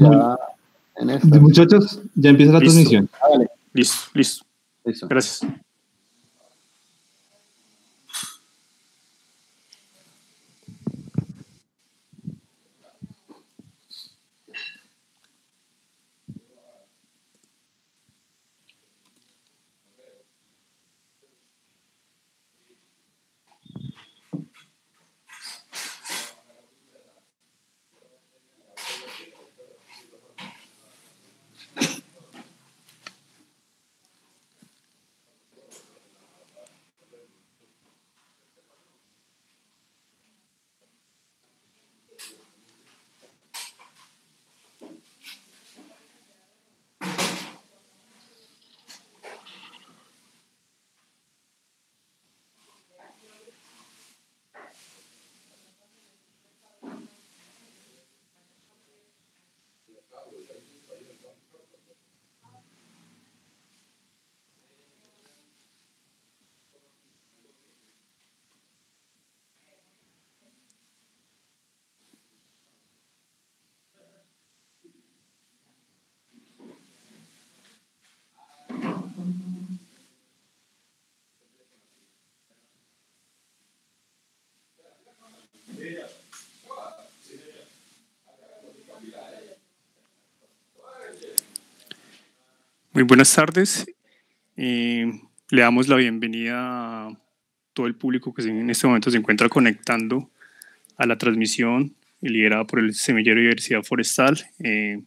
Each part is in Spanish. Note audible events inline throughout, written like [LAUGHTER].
mirada en esto. Muchachos, ya empieza la Listo. transmisión. Ah, vale, Listo, listo. listo. Gracias. Muy buenas tardes. Le damos la bienvenida a todo el público que en este momento se encuentra conectando a la transmisión liderada por el Semillero de Diversidad Forestal. Eh,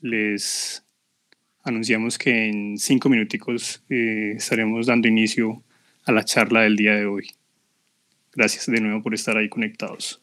les anunciamos que en cinco minuticos eh, estaremos dando inicio a la charla del día de hoy. Gracias de nuevo por estar ahí conectados.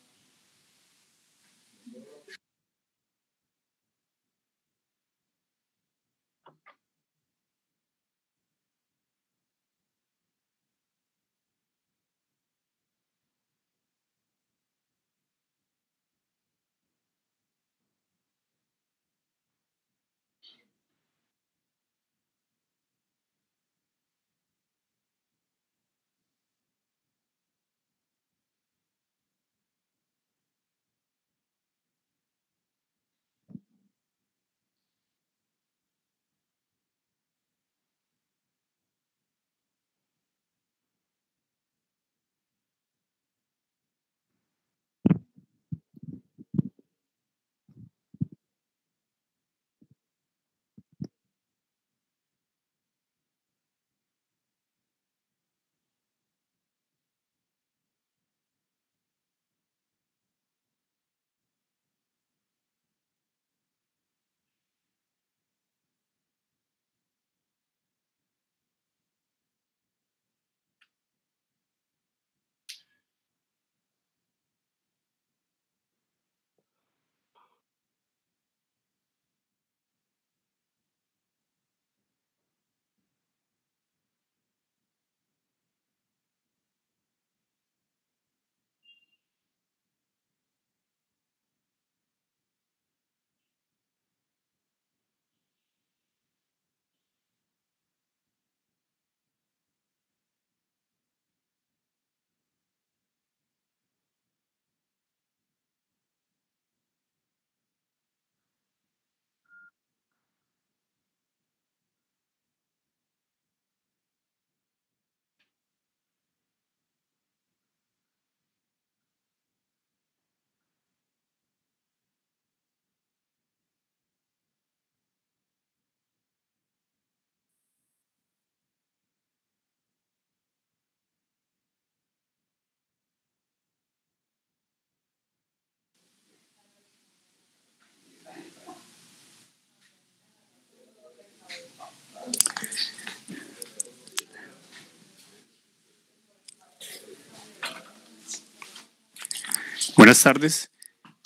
Buenas tardes.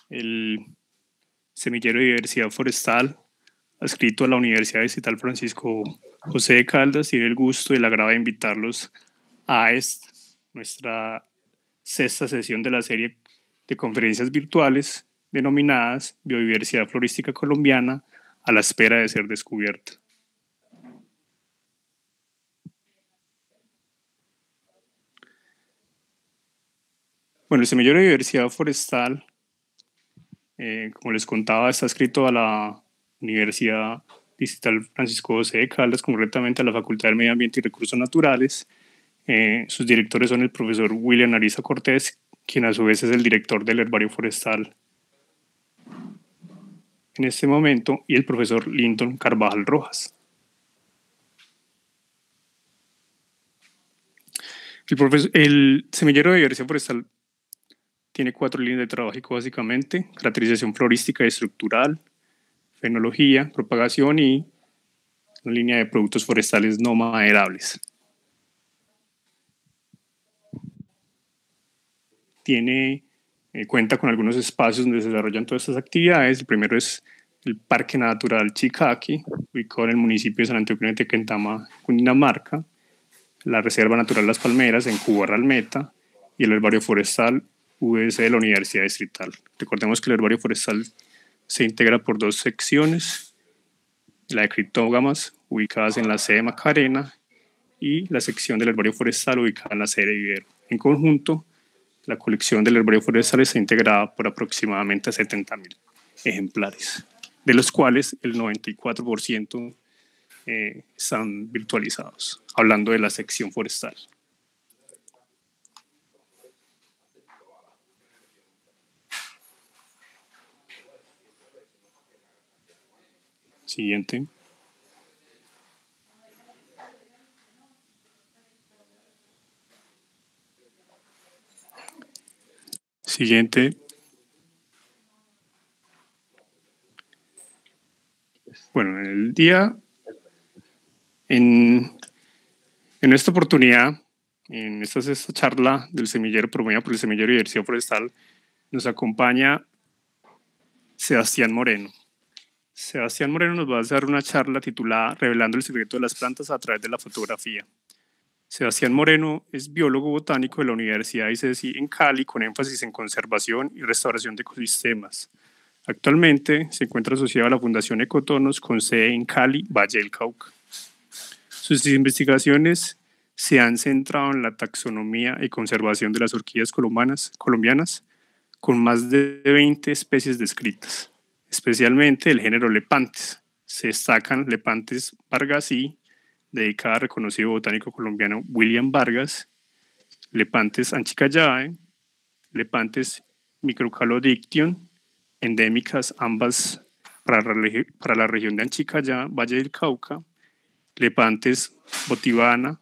El Semillero de Diversidad Forestal, adscrito a la Universidad Distrital Francisco José de Caldas, tiene el gusto y el agrado de invitarlos a esta, nuestra sexta sesión de la serie de conferencias virtuales denominadas Biodiversidad Florística Colombiana a la espera de ser descubierta. Bueno, el Semillero de Diversidad Forestal Eh, como les contaba, está escrito a la Universidad Digital Francisco José de Caldas, concretamente a la Facultad del Medio Ambiente y Recursos Naturales. Eh, sus directores son el profesor William Ariza Cortés, quien a su vez es el director del Herbario Forestal en este momento, y el profesor Linton Carvajal Rojas. El semillero de diversidad forestal tiene cuatro líneas de trabajo básicamente, caracterización florística y estructural, fenología, propagación y una línea de productos forestales no maderables. Tiene, eh, cuenta con algunos espacios donde se desarrollan todas estas actividades. El primero es el Parque Natural Chicaqui, ubicado en el municipio de San Antonio de Tequentama, Cundinamarca, la Reserva Natural Las Palmeras en Cuba Ralmeta y el Herbario Forestal US de la Universidad Distrital. Recordemos que el Herbario Forestal se integra por dos secciones, la de criptógamas, ubicadas en la sede Macarena, y la sección del herbario forestal ubicada en la sede de Vivero. En conjunto, la colección del herbario forestal está integrada por aproximadamente 70.000 ejemplares, de los cuales el 94% eh, están virtualizados, hablando de la sección forestal. Siguiente. Siguiente. Bueno, en el día, en, en esta oportunidad, en esta, esta charla del semillero promovida por el Semillero de Diversidad Forestal, nos acompaña Sebastián Moreno. Sebastián Moreno nos va a dar una charla titulada Revelando el secreto de las plantas a través de la fotografía. Sebastián Moreno es biólogo botánico de la Universidad ICESI en Cali con énfasis en conservación y restauración de ecosistemas. Actualmente se encuentra asociado a la Fundación Ecotonos con sede en Cali, Valle del Cauca. Sus investigaciones se han centrado en la taxonomía y conservación de las orquídeas colombianas, con más de 20 especies descritas especialmente el género Lepantes. Se destacan Lepantes vargasí, dedicada al reconocido botánico colombiano William Vargas, Lepantes anchicayae, Lepantes microcalodiction, endémicas ambas para la, región de Anchicayá, Valle del Cauca, Lepantes botivana,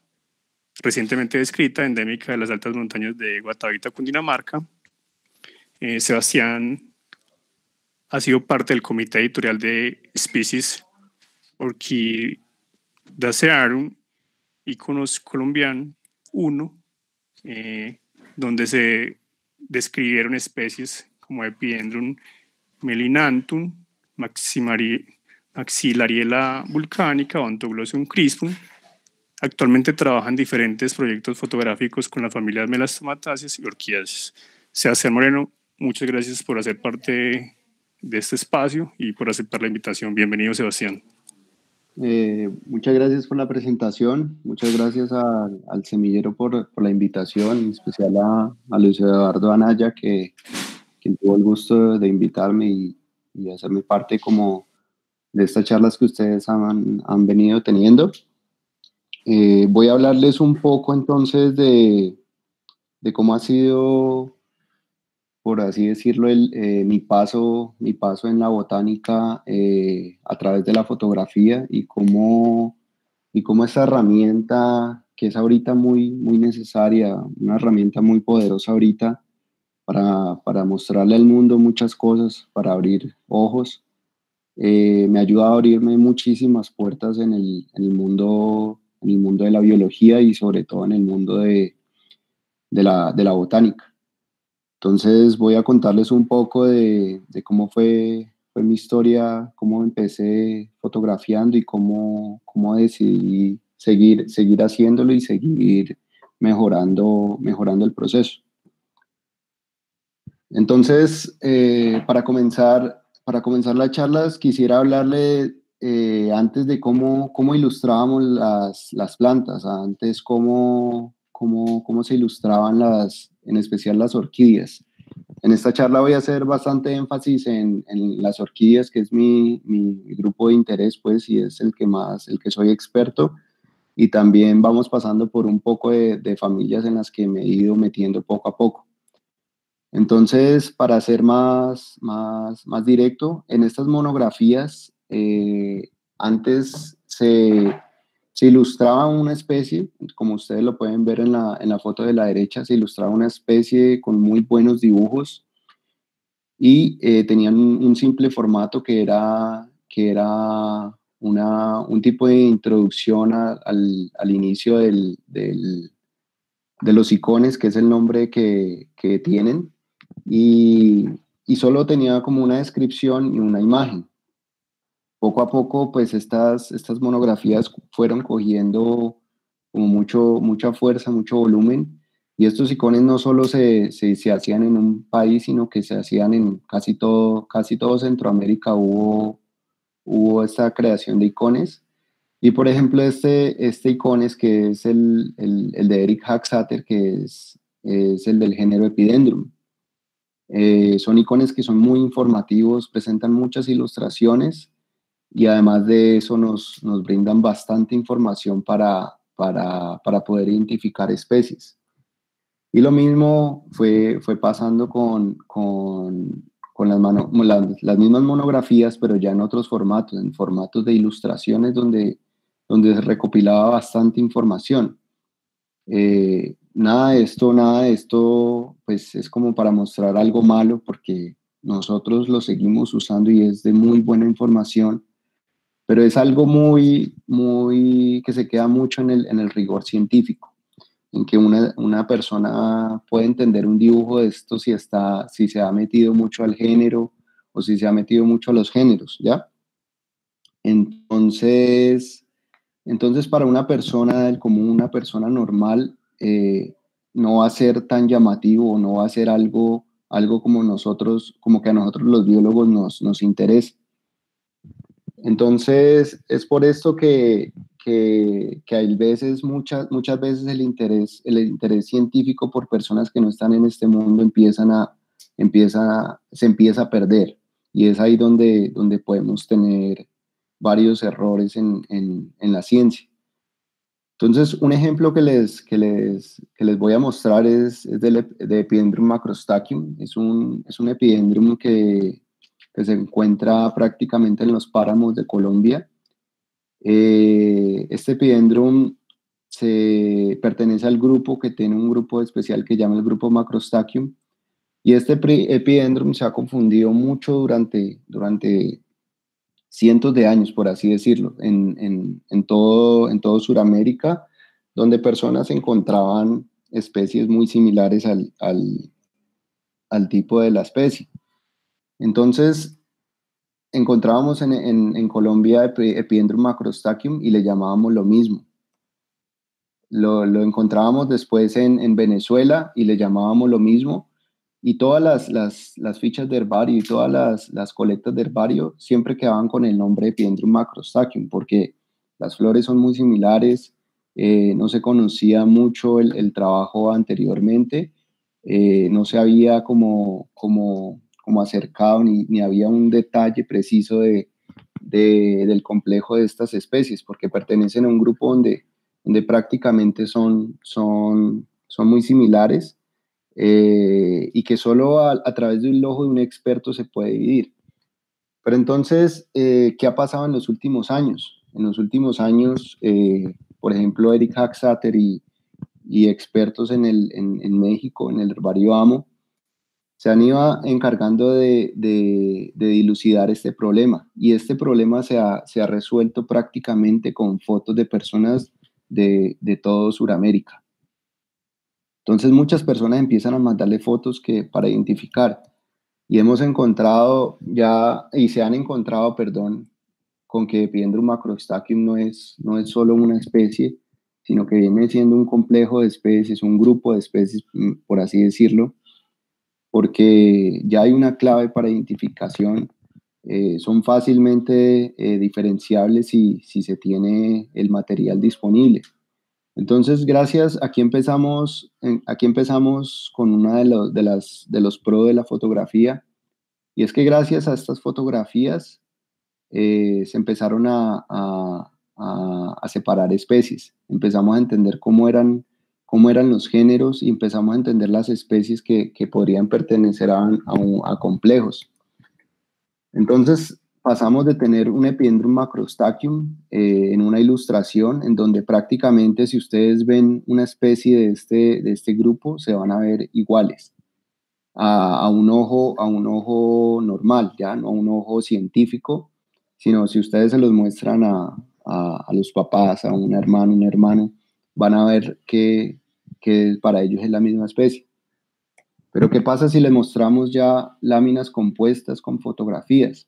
recientemente descrita, endémica de las altas montañas de Guatavita, Cundinamarca, eh, Sebastián ha sido parte del comité editorial de Species Orchidacearum, Iconos Colombian 1, eh, donde se describieron especies como Epidendrum melinantum, Maxillariela vulcanica, Ontoglossum crispum. Actualmente trabaja en diferentes proyectos fotográficos con las familias Melastomatáceas y Orquídeas. Sebastián Moreno, muchas gracias por hacer parte de este espacio y por aceptar la invitación. Bienvenido, Sebastián. Eh, muchas gracias por la presentación, muchas gracias al semillero por, por, la invitación, en especial a, a Luis Eduardo Anaya, que, que, tuvo el gusto de invitarme y, y, hacerme parte como de estas charlas que ustedes han, han venido teniendo. Eh, voy a hablarles un poco entonces de, de cómo ha sido por así decirlo, el, eh, mi, paso, mi paso en la botánica eh, a través de la fotografía y cómo, y cómo esa herramienta que es ahorita muy, muy necesaria, una herramienta muy poderosa ahorita para, para mostrarle al mundo muchas cosas, para abrir ojos, eh, me ayuda a abrirme muchísimas puertas en el, en el, mundo, en el mundo de la biología y sobre todo en el mundo de, de, la, de la botánica. Entonces voy a contarles un poco de, cómo fue, fue, mi historia, cómo empecé fotografiando y cómo, cómo decidí seguir, seguir haciéndolo y seguir mejorando, mejorando el proceso. Entonces, eh, para, comenzar, para comenzar las charlas, quisiera hablarle eh, antes de cómo, cómo ilustrábamos las, las plantas, antes cómo, cómo, cómo se ilustraban las, en especial las orquídeas. en esta charla voy a hacer bastante énfasis en, las orquídeas, que es mi, grupo de interés, pues, y es el que más, el que soy experto. Y también vamos pasando por un poco de, familias en las que me he ido metiendo poco a poco. Entonces, para ser más, más, más directo, en estas monografías, eh, antes se, se ilustraba una especie, como ustedes lo pueden ver en la, en la foto de la derecha, se ilustraba una especie con muy buenos dibujos y eh, tenían un, simple formato que era, que era una, un tipo de introducción al, al, inicio del, del, de los icones, que es el nombre que, que tienen, y, y solo tenía como una descripción y una imagen poco a poco, pues estas, estas monografías fueron cogiendo como mucho, mucha fuerza, mucho volumen. Y estos icones no solo se, se, se, hacían en un país, sino que se hacían en casi todo, casi todo Centroamérica hubo, hubo esta creación de icones. Y por ejemplo, este, este icones que es el, el, el de Eric Hacksatter, que es, es el del género Epidendrum. Eh, son icones que son muy informativos, presentan muchas ilustraciones y además de eso nos, nos brindan bastante información para, para, para, poder identificar especies. Y lo mismo fue, fue pasando con, con, con las, las, las, mismas monografías, pero ya en otros formatos, en formatos de ilustraciones donde, donde se recopilaba bastante información. Eh, nada de esto, nada de esto, pues es como para mostrar algo malo porque nosotros lo seguimos usando y es de muy buena información pero es algo muy, muy, que se queda mucho en el, en el rigor científico, en que una, una, persona puede entender un dibujo de esto si, está, si se ha metido mucho al género o si se ha metido mucho a los géneros, ¿ya? Entonces, entonces para una persona como una persona normal, eh, no va a ser tan llamativo, no va a ser algo, algo como nosotros, como que a nosotros los biólogos nos, nos interesa. Entonces, es por esto que, que, que, hay veces, muchas, muchas veces el interés, el interés científico por personas que no están en este mundo empiezan a, empieza, se empieza a perder. Y es ahí donde, donde podemos tener varios errores en, en, en la ciencia. Entonces, un ejemplo que les, que les, que les voy a mostrar es, es del, de Epidendrum macrostachym. Es un, es un epidendrum que, que se encuentra prácticamente en los páramos de Colombia. Eh, este epidendrum se pertenece al grupo que tiene un grupo especial que llama el grupo Macrostachym. Y este epidendrum se ha confundido mucho durante, durante cientos de años, por así decirlo, en, en, en todo, en todo Sudamérica, donde personas encontraban especies muy similares al, al, al tipo de la especie. Entonces, encontrábamos en, en, Colombia Epidendrum macrostachym y le llamábamos lo mismo. Lo, encontrábamos después en, en, Venezuela y le llamábamos lo mismo. Y todas las, fichas de herbario y todas las, las, colectas de herbario siempre quedaban con el nombre de Epidendrum macrostachym porque las flores son muy similares, eh, no se conocía mucho el, el trabajo anteriormente, eh, no se había como, como como acercado ni, ni había un detalle preciso de, de, del complejo de estas especies, porque pertenecen a un grupo donde, donde prácticamente son, son, son muy similares eh, y que solo a, a, través del ojo de un experto se puede dividir. Pero entonces, eh, ¿qué ha pasado en los últimos años? En los últimos años, eh, por ejemplo, Eric Hacksatter y, y expertos en, el, en, en México, en el herbario AMO, se han ido encargando de, dilucidar este problema y este problema se ha, resuelto prácticamente con fotos de personas de, todo Sudamérica. Entonces muchas personas empiezan a mandarle fotos que, para identificar y hemos encontrado ya, y se han encontrado, perdón, con que Epidendrum macrostachym no es, no es solo una especie, sino que viene siendo un complejo de especies, un grupo de especies, mm, por así decirlo, porque ya hay una clave para identificación. Eh, son fácilmente eh, diferenciables si, si, se tiene el material disponible. Entonces, gracias, aquí empezamos, aquí empezamos con una de, los, de, las, de los pros de la fotografía, y es que gracias a estas fotografías eh, se empezaron a, a, separar especies, empezamos a entender cómo eran, cómo eran los géneros y empezamos a entender las especies que, que podrían pertenecer a, a, complejos. Entonces, pasamos de tener un Epidendrum macrostachium eh, en una ilustración en donde prácticamente si ustedes ven una especie de este, de este grupo se van a ver iguales a, un ojo, a un ojo normal, ya no a un ojo científico, sino si ustedes se los muestran a, a, los papás, a un hermano, un hermano, van a ver que, que para ellos es la misma especie. Pero ¿qué pasa si les mostramos ya láminas compuestas con fotografías?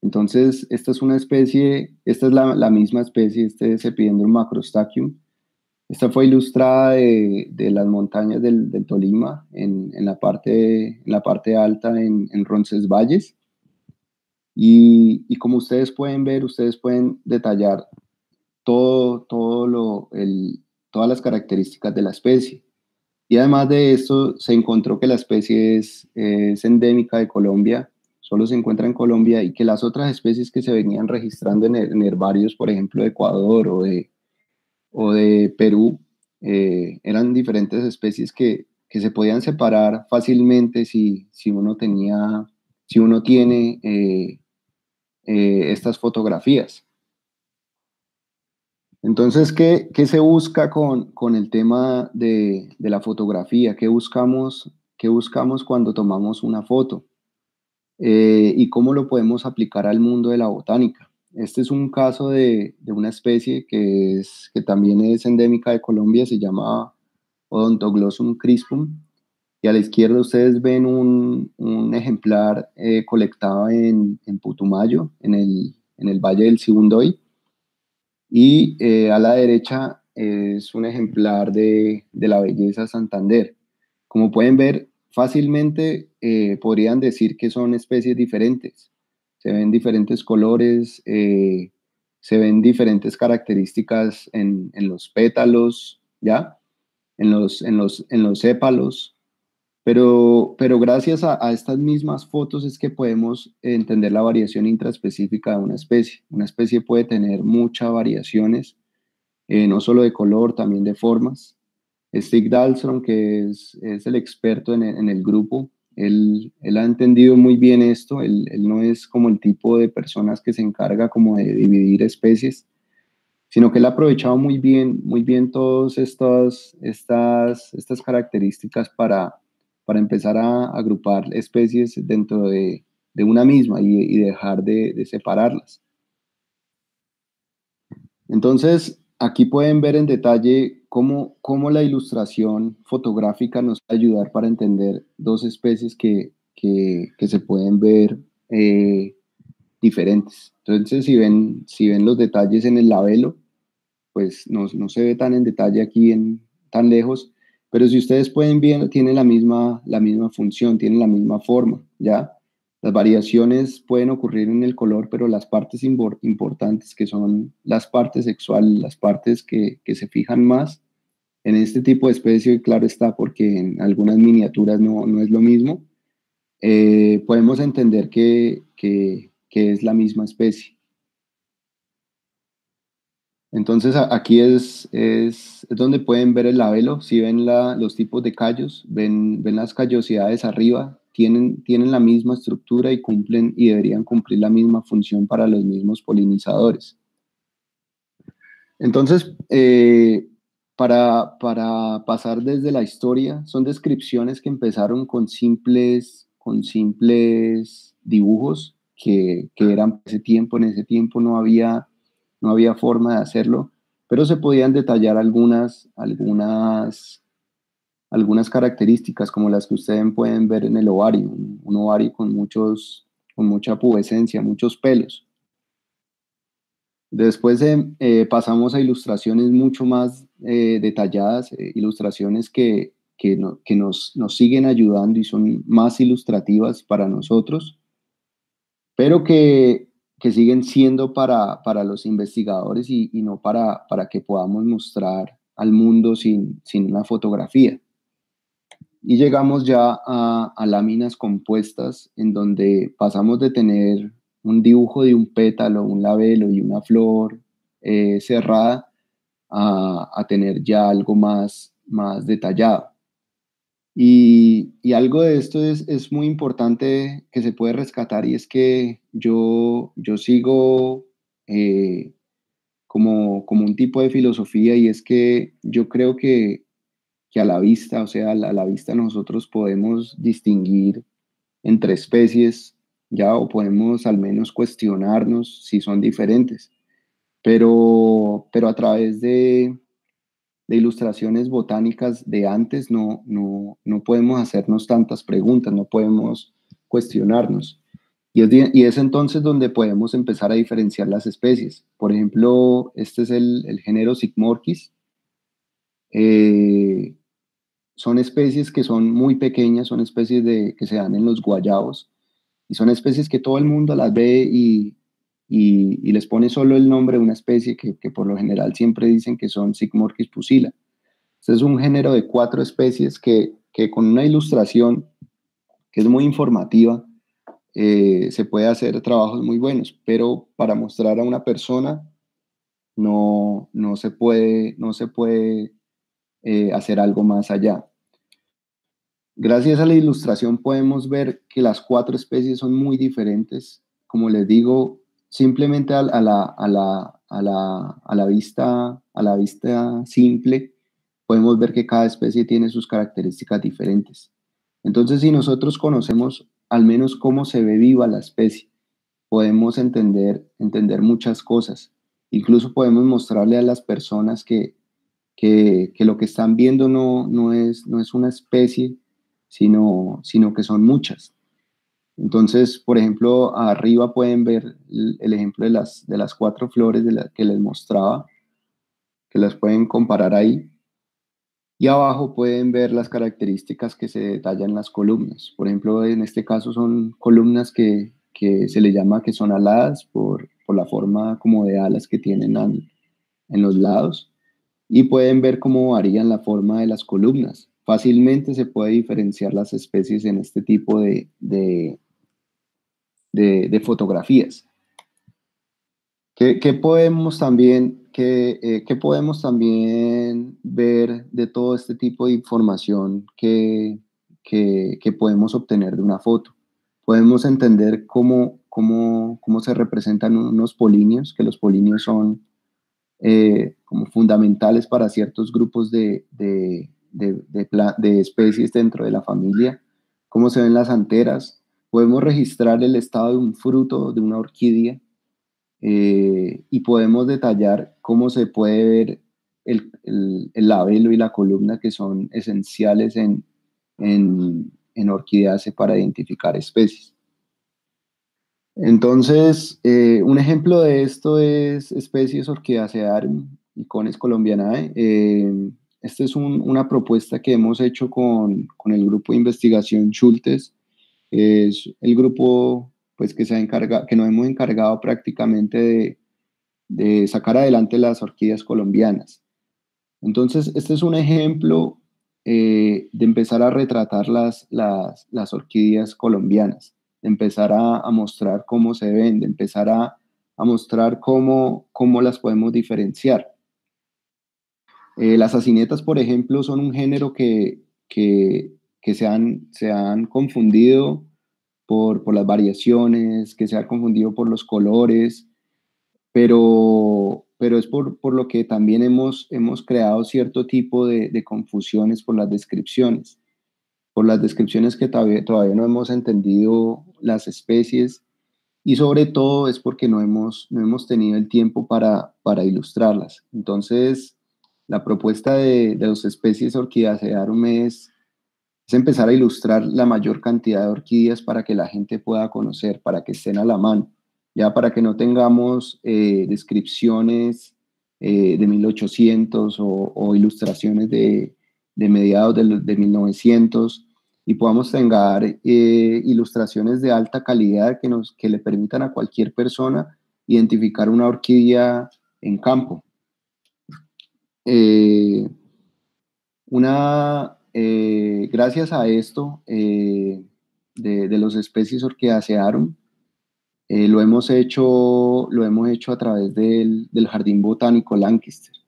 Entonces, esta es una especie, esta es la, misma especie, este es Epidendrum macrostachium. Esta fue ilustrada de, de las montañas del, Tolima, en, la parte, en la parte alta, en, en Roncesvalles. Y, y, como ustedes pueden ver, ustedes pueden detallar todo, todo lo, el, todas las características de la especie. Y además de esto, se encontró que la especie es, endémica de Colombia solo se encuentra en Colombia y que las otras especies que se venían registrando en, herbarios, por ejemplo, de Ecuador o de, o de Perú, eh, eran diferentes especies que, que, se podían separar fácilmente si, si uno tenía, si uno tiene eh, eh, estas fotografías. Entonces, ¿qué, qué se busca con, con el tema de, de, la fotografía? ¿Qué buscamos, ¿Qué buscamos cuando tomamos una foto? Eh, y cómo lo podemos aplicar al mundo de la botánica. Este es un caso de, de una especie que, es, que también es endémica de Colombia, se llama Odontoglossum crispum, y a la izquierda ustedes ven un, un ejemplar eh, colectado en, en, Putumayo, en el, en el Valle del Sibundoy, y eh, a la derecha es un ejemplar de, de la belleza Santander. Como pueden ver, fácilmente eh, podrían decir que son especies diferentes. Se ven diferentes colores, eh, se ven diferentes características en, los pétalos, ¿ya? En los, en los, en los sépalos. Pero, pero gracias a, estas mismas fotos es que podemos entender la variación intraespecífica de una especie. Una especie puede tener muchas variaciones, eh, no solo de color, también de formas. Stig Dahlstrom, que es, es el experto en, en el grupo, él, él, ha entendido muy bien esto, él, él, no es como el tipo de personas que se encarga como de dividir especies, sino que él ha aprovechado muy bien, muy bien todas estas, estas características para, para empezar a agrupar especies dentro de, de una misma y, dejar de, separarlas. Entonces, aquí pueden ver en detalle cómo, cómo la ilustración fotográfica nos va a ayudar para entender dos especies que, que, que se pueden ver eh, diferentes. Entonces, si ven, si ven los detalles en el labelo, pues no, no, se ve tan en detalle aquí, en, tan lejos, pero si ustedes pueden ver, tiene la misma, la misma función, tiene la misma forma, ¿ya? Las variaciones pueden ocurrir en el color, pero las partes importantes, que son las partes sexuales, las partes que, que, se fijan más en este tipo de especie, claro está, porque en algunas miniaturas no, no es lo mismo, eh, podemos entender que, que, es la misma especie. Entonces aquí es, es, donde pueden ver el labelo, si ven los tipos de callos, ven, ven las callosidades arriba, tienen, la misma estructura y cumplen y deberían cumplir la misma función para los mismos polinizadores. Entonces, eh, para, para, pasar desde la historia, son descripciones que empezaron con simples, con simples dibujos que, que eran ese tiempo, en ese tiempo no había, no había forma de hacerlo, pero se podían detallar algunas, algunas algunas características como las que ustedes pueden ver en el ovario, un, ovario con, muchos, con mucha pubescencia, muchos pelos. Después eh, pasamos a ilustraciones mucho más eh, detalladas, eh, ilustraciones que, que, que nos, nos, siguen ayudando y son más ilustrativas para nosotros, pero que, que siguen siendo para, para los investigadores y, no para, para que podamos mostrar al mundo sin, sin una fotografía. Y llegamos ya a, a, láminas compuestas en donde pasamos de tener un dibujo de un pétalo, un labelo y una flor eh, cerrada a, a, tener ya algo más, más detallado. Y, algo de esto es, es, muy importante que se puede rescatar y es que yo, yo sigo eh, como, como un tipo de filosofía y es que yo creo que, que a la vista, o sea, a la, a la vista nosotros podemos distinguir entre especies, ya, o podemos al menos cuestionarnos si son diferentes, pero, pero a través de, de ilustraciones botánicas de antes no, no, no podemos hacernos tantas preguntas, no podemos cuestionarnos. Y es, y es, entonces donde podemos empezar a diferenciar las especies. Por ejemplo, este es el, el género Sigmorquis. Eh, son especies que son muy pequeñas, son especies de, que se dan en los guayabos y son especies que todo el mundo las ve y, y, les pone solo el nombre de una especie que, que, por lo general siempre dicen que son Sigmorchis pusila. Este es un género de cuatro especies que, que con una ilustración que es muy informativa eh, se puede hacer trabajos muy buenos, pero para mostrar a una persona no, no se puede, no se puede eh, hacer algo más allá. Gracias a la ilustración podemos ver que las cuatro especies son muy diferentes. Como les digo, simplemente a, la, a, la, a, la, a, la, vista, a la vista simple, podemos ver que cada especie tiene sus características diferentes. Entonces, si nosotros conocemos al menos cómo se ve viva la especie, podemos entender, entender muchas cosas. Incluso podemos mostrarle a las personas que, que, que lo que están viendo no, no, es, no es una especie, sino, sino que son muchas. Entonces, por ejemplo, arriba pueden ver el, ejemplo de las, de las cuatro flores que les mostraba, que las pueden comparar ahí. Y abajo pueden ver las características que se detallan en las columnas. Por ejemplo, en este caso son columnas que, que se le llama que son aladas por, por, la forma como de alas que tienen en los lados. Y pueden ver cómo varían la forma de las columnas. Fácilmente se puede diferenciar las especies en este tipo de, de de, fotografías. ¿Qué, podemos también, qué, eh, podemos también ver de todo este tipo de información que, que, podemos obtener de una foto? Podemos entender cómo, cómo, cómo se representan unos polinios, que los polinios son eh, como fundamentales para ciertos grupos de, de, de, especies dentro de la familia, cómo se ven las anteras, podemos registrar el estado de un fruto, de una orquídea, eh, y podemos detallar cómo se puede ver el, el, labelo y la columna que son esenciales en, en, en orquídeas para identificar especies. Entonces, eh, un ejemplo de esto es especies Orchidacearum y Cones colombianae. Eh, esta es una propuesta que hemos hecho con, con el grupo de investigación Schultes es el grupo pues, que, se ha encargado, que nos hemos encargado prácticamente de, de sacar adelante las orquídeas colombianas. Entonces, este es un ejemplo eh, de empezar a retratar las, las, las orquídeas colombianas, de empezar a, a, mostrar cómo se ven, de empezar a, a mostrar cómo, cómo las podemos diferenciar. Eh, las acinetas, por ejemplo, son un género que, que que se han, se han confundido por, por las variaciones, que se han confundido por los colores, pero, pero es por, por lo que también hemos, hemos creado cierto tipo de, confusiones por las descripciones, por las descripciones que todavía, todavía no hemos entendido las especies y sobre todo es porque no hemos, no hemos tenido el tiempo para, para ilustrarlas. Entonces, la propuesta de, de las especies Orchidacearum es es empezar a ilustrar la mayor cantidad de orquídeas para que la gente pueda conocer, para que estén a la mano, ya para que no tengamos eh, descripciones eh, de 1800 o, ilustraciones de, mediados de, de, 1900 y podamos tener eh, ilustraciones de alta calidad que, nos, que le permitan a cualquier persona identificar una orquídea en campo. Eh, una, eh, gracias a esto de, de, los especies orquidacearum, lo, hemos hecho, lo hemos hecho a través del, del Jardín Botánico Lancaster.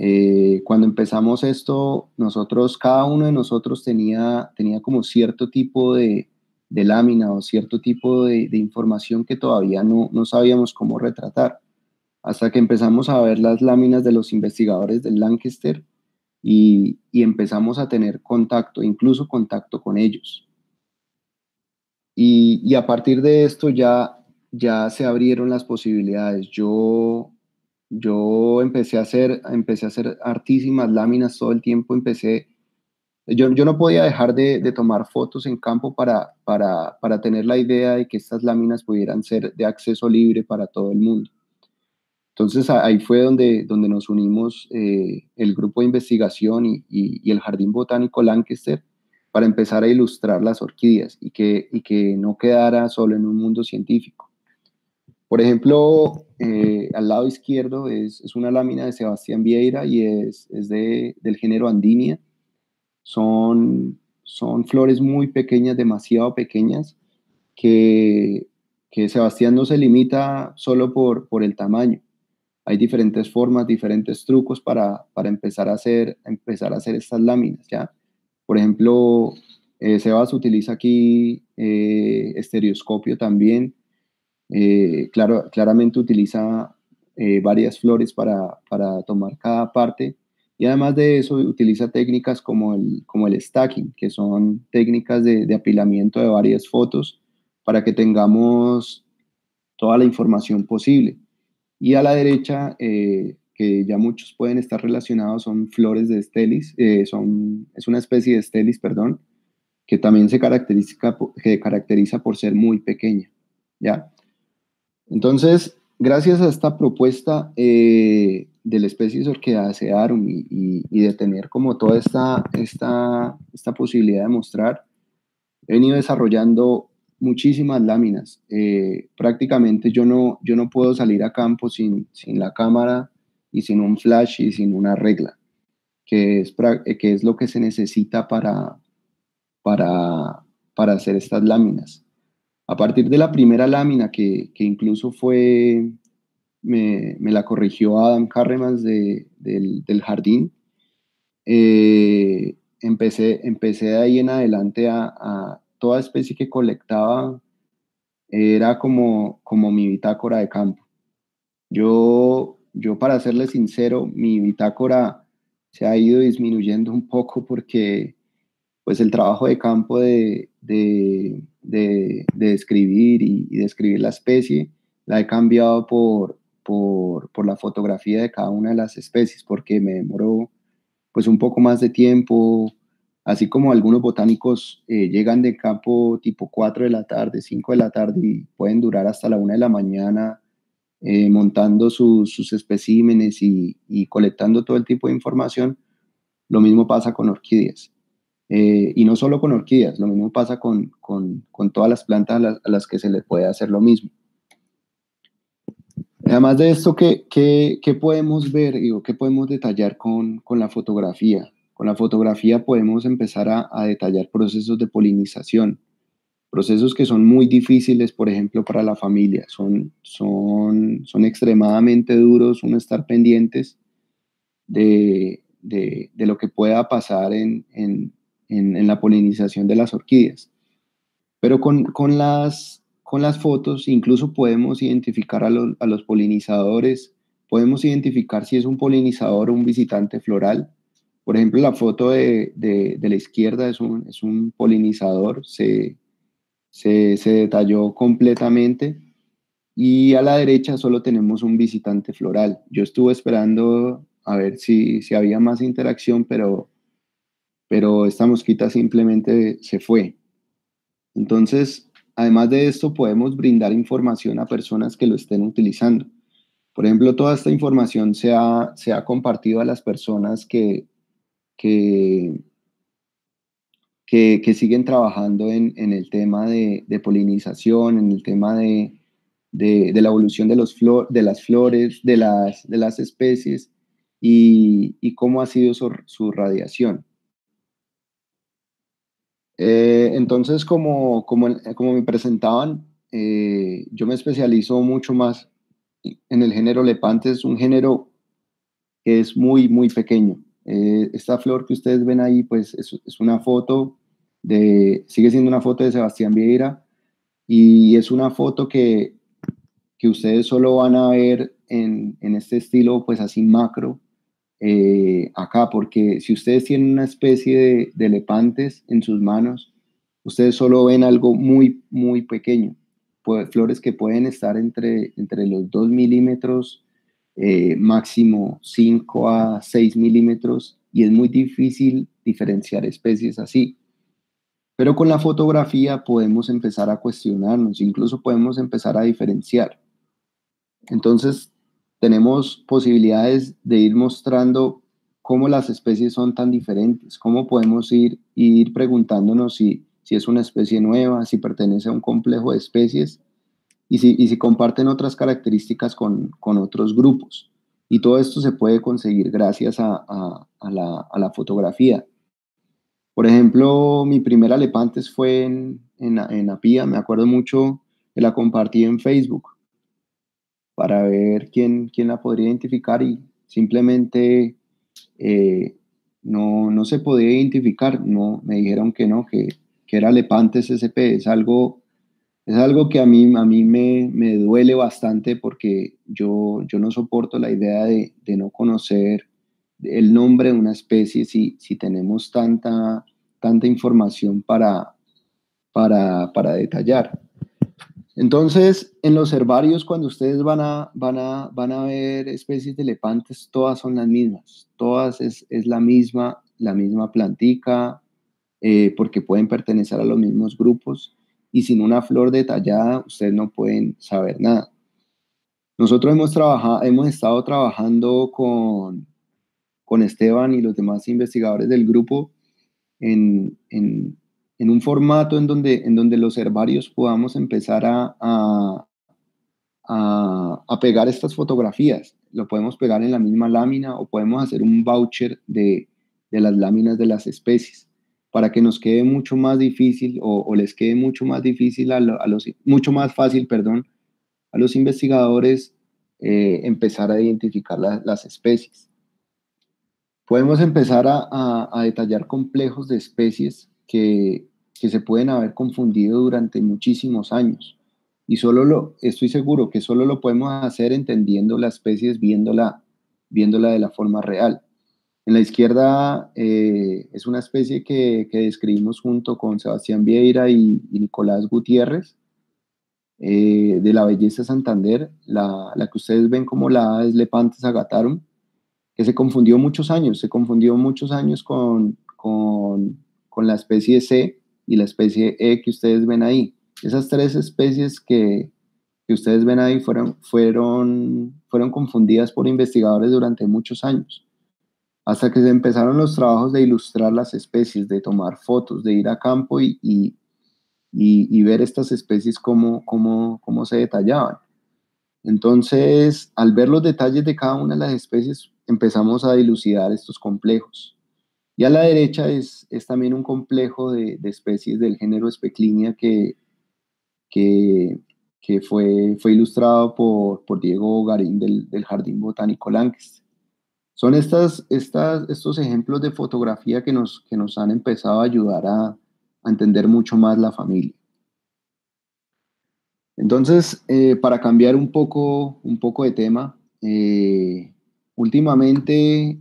Eh, cuando empezamos esto, nosotros, cada uno de nosotros tenía, tenía como cierto tipo de, de lámina o cierto tipo de, información que todavía no, no, sabíamos cómo retratar. Hasta que empezamos a ver las láminas de los investigadores del Lancaster y, empezamos a tener contacto, incluso contacto con ellos. Y, y, a partir de esto ya, ya se abrieron las posibilidades. Yo yo empecé a hacer, empecé a hacer artísimas láminas todo el tiempo, empecé, yo, yo no podía dejar de, de, tomar fotos en campo para, para, para tener la idea de que estas láminas pudieran ser de acceso libre para todo el mundo. Entonces ahí fue donde, donde nos unimos eh, el grupo de investigación y, el Jardín Botánico Lancaster para empezar a ilustrar las orquídeas y que, y que no quedara solo en un mundo científico. Por ejemplo, eh, al lado izquierdo es, es, una lámina de Sebastián Vieira y es, es de, del género Andinia. Son, son flores muy pequeñas, demasiado pequeñas, que, que Sebastián no se limita solo por, por el tamaño. Hay diferentes formas, diferentes trucos para, para empezar, a hacer, empezar a hacer estas láminas. ¿ya? Por ejemplo, eh, Sebas utiliza aquí eh, estereoscopio también eh, claro, claramente utiliza eh, varias flores para, para, tomar cada parte y además de eso utiliza técnicas como el, como el stacking, que son técnicas de, de apilamiento de varias fotos para que tengamos toda la información posible. Y a la derecha, eh, que ya muchos pueden estar relacionados, son flores de estelis, son, es una especie de estelis, perdón, que también se caracteriza, que caracteriza por ser muy pequeña. ¿ya? Entonces, gracias a esta propuesta eh, de la especie Orchidacearum y, y, y, de tener como toda esta, esta, esta posibilidad de mostrar, he venido desarrollando muchísimas láminas. Eh, prácticamente yo no, yo no puedo salir a campo sin, sin la cámara y sin un flash y sin una regla, que es, que es lo que se necesita para, para, para hacer estas láminas. A partir de la primera lámina, que, que incluso fue, me, me, la corrigió Adam Carremans de, del, del, jardín, eh, empecé, empecé de ahí en adelante a, toda especie que colectaba, era como, como mi bitácora de campo. Yo, yo, para serle sincero, mi bitácora se ha ido disminuyendo un poco porque pues el trabajo de campo de, de, de, describir y, y, describir la especie, la he cambiado por, por, por, la fotografía de cada una de las especies, porque me demoró pues un poco más de tiempo, así como algunos botánicos eh, llegan de campo tipo 4 de la tarde, 5 de la tarde y pueden durar hasta la 1 de la mañana eh, montando sus, sus especímenes y, y colectando todo el tipo de información, lo mismo pasa con orquídeas. Eh, y no solo con orquídeas, lo mismo pasa con, con, con todas las plantas a las, a las, que se les puede hacer lo mismo. Además de esto, ¿qué, qué, qué podemos ver o qué podemos detallar con, con, la fotografía? Con la fotografía podemos empezar a, detallar procesos de polinización, procesos que son muy difíciles, por ejemplo, para la familia. Son, son, son extremadamente duros uno estar pendientes de, de, lo que pueda pasar en, en, en, la polinización de las orquídeas. Pero con, con, las, con las fotos incluso podemos identificar a, a, los polinizadores, podemos identificar si es un polinizador o un visitante floral. Por ejemplo, la foto de, de, de la izquierda es un, es un polinizador, se, se, se, detalló completamente. Y a la derecha solo tenemos un visitante floral. Yo estuve esperando a ver si, si había más interacción, pero pero esta mosquita simplemente se fue. Entonces, además de esto, podemos brindar información a personas que lo estén utilizando. Por ejemplo, toda esta información se ha, se ha compartido a las personas que, que, que, siguen trabajando en, el tema de, polinización, en el tema de, la evolución de, los de las flores, de las, de las especies y, cómo ha sido su, radiación. Eh, entonces, como, como, como, me presentaban, eh, yo me especializo mucho más en el género Lepantes, un género que es muy, muy pequeño. Eh, esta flor que ustedes ven ahí, pues es, una foto de, sigue siendo una foto de Sebastián Vieira y es una foto que, que ustedes solo van a ver en, en este estilo, pues así macro, eh, acá, porque si ustedes tienen una especie de, de lepantes en sus manos, ustedes solo ven algo muy, muy pequeño. flores que pueden estar entre, entre los 2 milímetros eh, máximo 5 a 6 milímetros y es muy difícil diferenciar especies así. Pero con la fotografía podemos empezar a cuestionarnos, incluso podemos empezar a diferenciar. Entonces, tenemos posibilidades de ir mostrando cómo las especies son tan diferentes, cómo podemos ir, ir preguntándonos si, si es una especie nueva, si pertenece a un complejo de especies y si, comparten otras características con, otros grupos. Y todo esto se puede conseguir gracias a, la, fotografía. Por ejemplo, mi primera Lepantes fue en, en, Apia, me acuerdo mucho que la compartí en Facebook para ver quién, quién la podría identificar y simplemente eh, no, no, se podía identificar, no, me dijeron que no, que, que era Lepantes SP, es algo es algo que a mí, a mí me, me duele bastante porque yo, yo no soporto la idea de, de, no conocer el nombre de una especie si, si tenemos tanta, tanta información para, para, para detallar. Entonces, en los herbarios, cuando ustedes van a, van a, van a ver especies de lepantes, todas son las mismas, todas es, es la misma, la misma plantica, eh, porque pueden pertenecer a los mismos grupos y sin una flor detallada ustedes no pueden saber nada. Nosotros hemos, trabajado, hemos estado trabajando con, con Esteban y los demás investigadores del grupo en, en, un formato en donde, en donde los herbarios podamos empezar a, a, a, pegar estas fotografías. Lo podemos pegar en la misma lámina o podemos hacer un voucher de, de las láminas de las especies para que nos quede mucho más difícil o, les quede mucho más difícil a, los, mucho más fácil, perdón, a los investigadores eh, empezar a identificar las especies. Podemos empezar a, detallar complejos de especies que, que, se pueden haber confundido durante muchísimos años. Y solo lo, estoy seguro que solo lo podemos hacer entendiendo las especies, viéndola, viéndola de la forma real. En la izquierda eh, es una especie que, describimos junto con Sebastián Vieira y, Nicolás Gutiérrez eh, de la belleza Santander. La, la, que ustedes ven como la es Lepantes agatarum, que se confundió muchos años, se confundió muchos años con, con, con la especie C y la especie E que ustedes ven ahí. Esas tres especies que, que ustedes ven ahí fueron, fueron, fueron confundidas por investigadores durante muchos años hasta que se empezaron los trabajos de ilustrar las especies, de tomar fotos, de ir a campo y, y, y, ver estas especies cómo, cómo, cómo se detallaban. Entonces, al ver los detalles de cada una de las especies, empezamos a dilucidar estos complejos. Y a la derecha es, es también un complejo de, especies del género Speclinia que, que, que, fue, fue ilustrado por, por Diego Garín del, del Jardín Botánico Lancaster. Son estas, estos ejemplos de fotografía que nos, que nos han empezado a ayudar a, entender mucho más la familia. Entonces, eh, para cambiar un poco, un poco de tema, eh, últimamente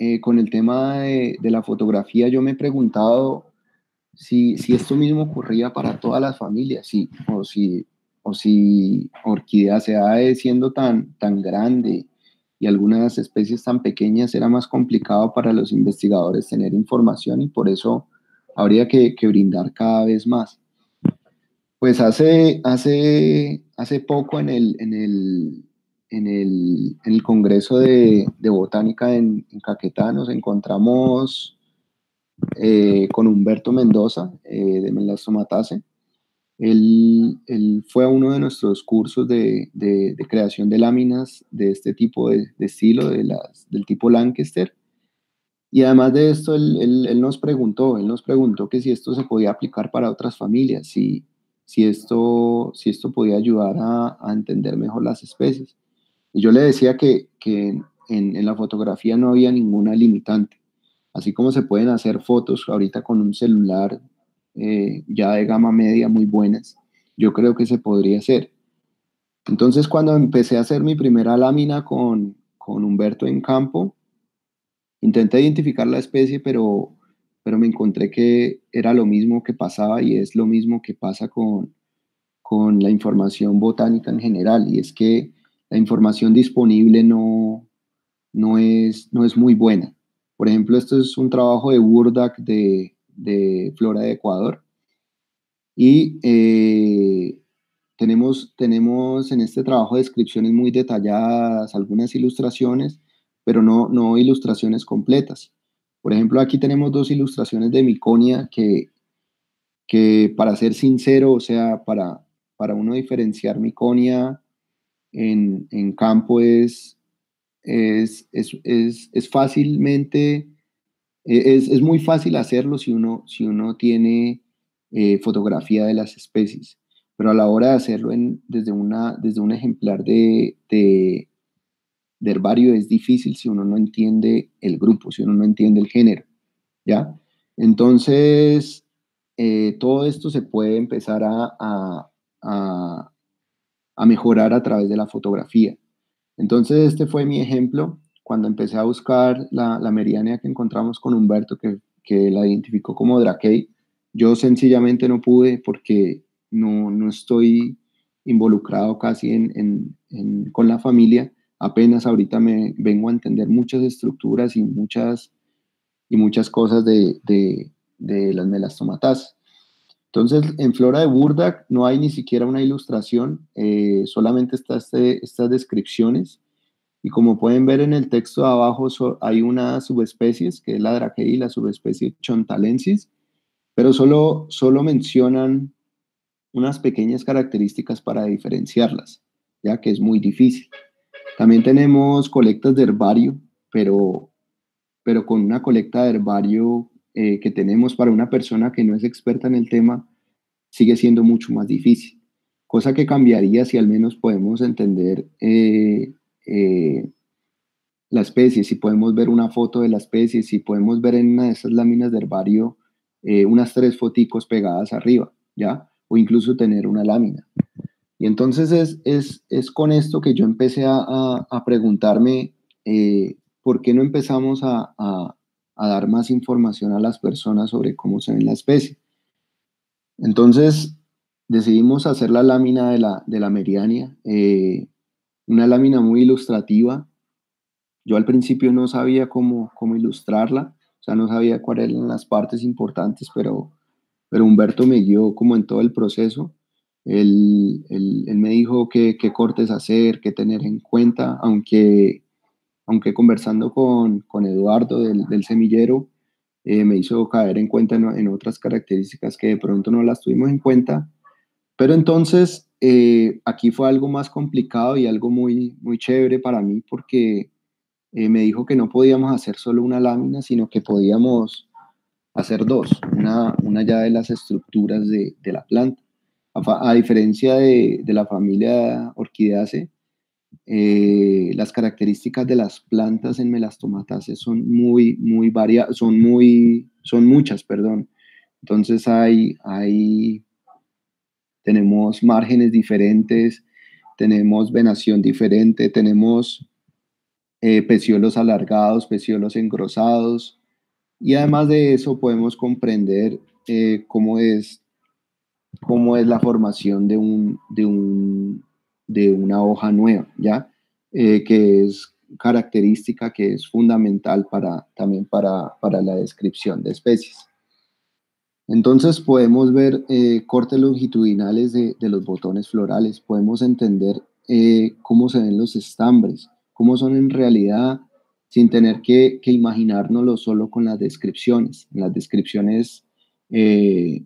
eh, con el tema de, la fotografía yo me he preguntado si, si, esto mismo ocurría para todas las familias, sí, o si, o si Orquídea se siendo tan, tan grande y algunas especies tan pequeñas era más complicado para los investigadores tener información y por eso habría que, brindar cada vez más. Pues hace, hace, hace poco en el, en el, en el, en el Congreso de, Botánica en, en, Caquetá nos encontramos eh, con Humberto Mendoza eh, de Melastomatase. Él, fue a uno de nuestros cursos de, creación de láminas de este tipo de, estilo, del tipo Lancaster. Y además de esto, él, nos preguntó, él nos preguntó que si esto se podía aplicar para otras familias, si, esto, podía ayudar a, entender mejor las especies. Y yo le decía que, que en, en, la fotografía no había ninguna limitante. Así como se pueden hacer fotos ahorita con un celular eh, ya de gama media muy buenas, yo creo que se podría hacer. Entonces cuando empecé a hacer mi primera lámina con, con Humberto en campo, intenté identificar la especie, pero, pero me encontré que era lo mismo que pasaba y es lo mismo que pasa con, con la información botánica en general, y es que la información disponible no, no, es, no es muy buena. Por ejemplo, esto es un trabajo de Burdak de, de Flora de Ecuador. Y eh, tenemos, tenemos en este trabajo descripciones muy detalladas, algunas ilustraciones, pero no, no ilustraciones completas. Por ejemplo, aquí tenemos dos ilustraciones de Miconia que, que para ser sincero, o sea, para, para uno diferenciar Miconia en, en campo es, es, es, fácilmente, e, es, muy fácil hacerlo si uno, si uno tiene eh, fotografía de las especies, pero a la hora de hacerlo desde, una, desde un ejemplar de, de, herbario es difícil si uno no entiende el grupo, si uno no entiende el género, ¿ya? Entonces, eh, todo esto se puede empezar a, a mejorar a través de la fotografía. Entonces, este fue mi ejemplo cuando empecé a buscar la, la meridiana que encontramos con Humberto, que, que la identificó como Drakei. Yo sencillamente no pude porque no, no estoy involucrado casi en, en, con la familia. Apenas ahorita me vengo a entender muchas estructuras y muchas, y muchas cosas de, de, de las melastomatas. Entonces, en Flora de Burdak no hay ni siquiera una ilustración, eh, solamente está este, estas descripciones. Y como pueden ver en el texto de abajo, hay unas subespecies, que es la Drachei y la subespecie Chontalensis, pero solo, solo mencionan unas pequeñas características para diferenciarlas, ya que es muy difícil. También tenemos colectas de herbario, pero, pero con una colecta de herbario eh, que tenemos para una persona que no es experta en el tema sigue siendo mucho más difícil, cosa que cambiaría si al menos podemos entender eh, eh, la especie, si podemos ver una foto de la especie, si podemos ver en una de esas láminas de herbario unas tres foticos pegadas arriba, ¿ya? O incluso tener una lámina. Y entonces es, es, es con esto que yo empecé a, a, preguntarme por qué no empezamos a, a dar más información a las personas sobre cómo se ve la especie. Entonces, decidimos hacer la lámina de la, de la meriania, eh, una lámina muy ilustrativa. Yo al principio no sabía cómo, cómo ilustrarla, o sea, no sabía cuáles eran las partes importantes, pero, pero Humberto me guió como en todo el proceso. Él, él, me dijo qué, qué cortes hacer, qué tener en cuenta, aunque aunque conversando con, con Eduardo del, del semillero, eh, me hizo caer en cuenta en, otras características que de pronto no las tuvimos en cuenta. Pero entonces eh, aquí fue algo más complicado y algo muy, muy chévere para mí porque eh, me dijo que no podíamos hacer solo una lámina, sino que podíamos hacer dos, una, una ya de las estructuras de, de la planta. A, a diferencia de, de, la familia Orquideaceae, eh, las características de las plantas en melastomatase son muy, muy variadas, son muy, son muchas, perdón. Entonces hay, hay, tenemos márgenes diferentes, tenemos venación diferente, tenemos eh, peciolos alargados, peciolos engrosados, y además de eso podemos comprender eh, cómo, es, cómo es la formación de un, de un de una hoja nueva, ¿ya? Eh, que es característica que es fundamental para, también para, para la descripción de especies. Entonces podemos ver eh, cortes longitudinales de, de, los botones florales, podemos entender eh, cómo se ven los estambres, cómo son en realidad sin tener que, que imaginárnoslo solo con las descripciones. En las descripciones, eh,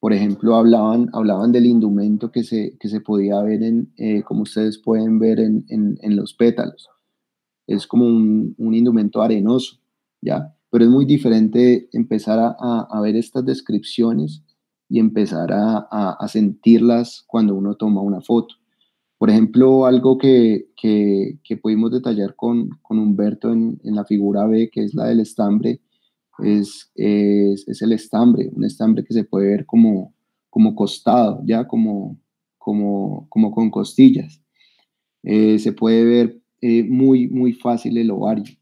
por ejemplo, hablaban, hablaban del indumento que se, que se podía ver, en, eh, como ustedes pueden ver en, en, los pétalos. Es como un, un, indumento arenoso, ¿ya? Pero es muy diferente empezar a, a ver estas descripciones y empezar a, a, sentirlas cuando uno toma una foto. Por ejemplo, algo que, que, que pudimos detallar con, con Humberto en, en, la figura B, que es la del estambre, es, es, es, el estambre, un estambre que se puede ver como, como costado, ya como, como, como con costillas. Eh, se puede ver eh, muy, muy fácil el ovario.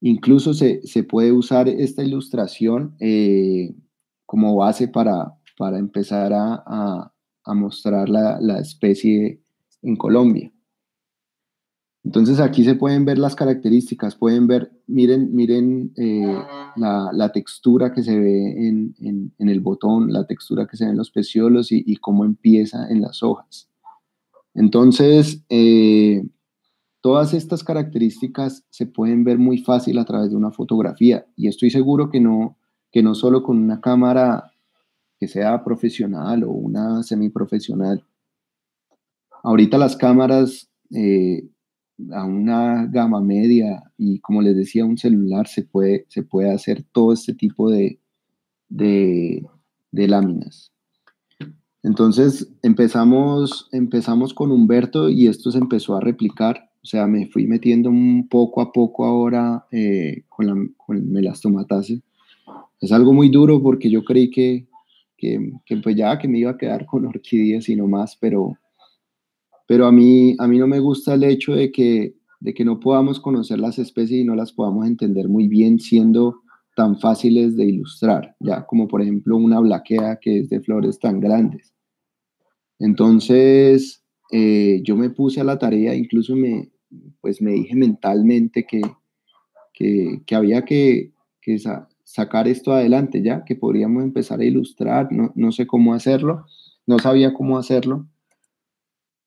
Incluso se, se puede usar esta ilustración eh, como base para, para empezar a, a, mostrar la, la, especie en Colombia. Entonces aquí se pueden ver las características, pueden ver, miren, miren eh, la, la, textura que se ve en, en, el botón, la textura que se ve en los peciolos y, y cómo empieza en las hojas. Entonces, eh, todas estas características se pueden ver muy fácil a través de una fotografía y estoy seguro que no, que no solo con una cámara que sea profesional o una semiprofesional. Ahorita las cámaras eh, a una gama media y como les decía, un celular se puede, se puede hacer todo este tipo de, de, de láminas. Entonces empezamos, empezamos con Humberto y esto se empezó a replicar. O sea, me fui metiendo un poco a poco ahora eh, con, la, con melastomatase. Es algo muy duro porque yo creí que, que, que, pues ya que me iba a quedar con orquídeas y no más, pero, pero a, mí, a mí no me gusta el hecho de que, de que no podamos conocer las especies y no las podamos entender muy bien siendo tan fáciles de ilustrar, ya como por ejemplo una blaquea que es de flores tan grandes. Entonces, eh, yo me puse a la tarea, incluso me, pues me dije mentalmente que, que, había que, que, sacar esto adelante ya, que podríamos empezar a ilustrar, no, no sé cómo hacerlo, no sabía cómo hacerlo,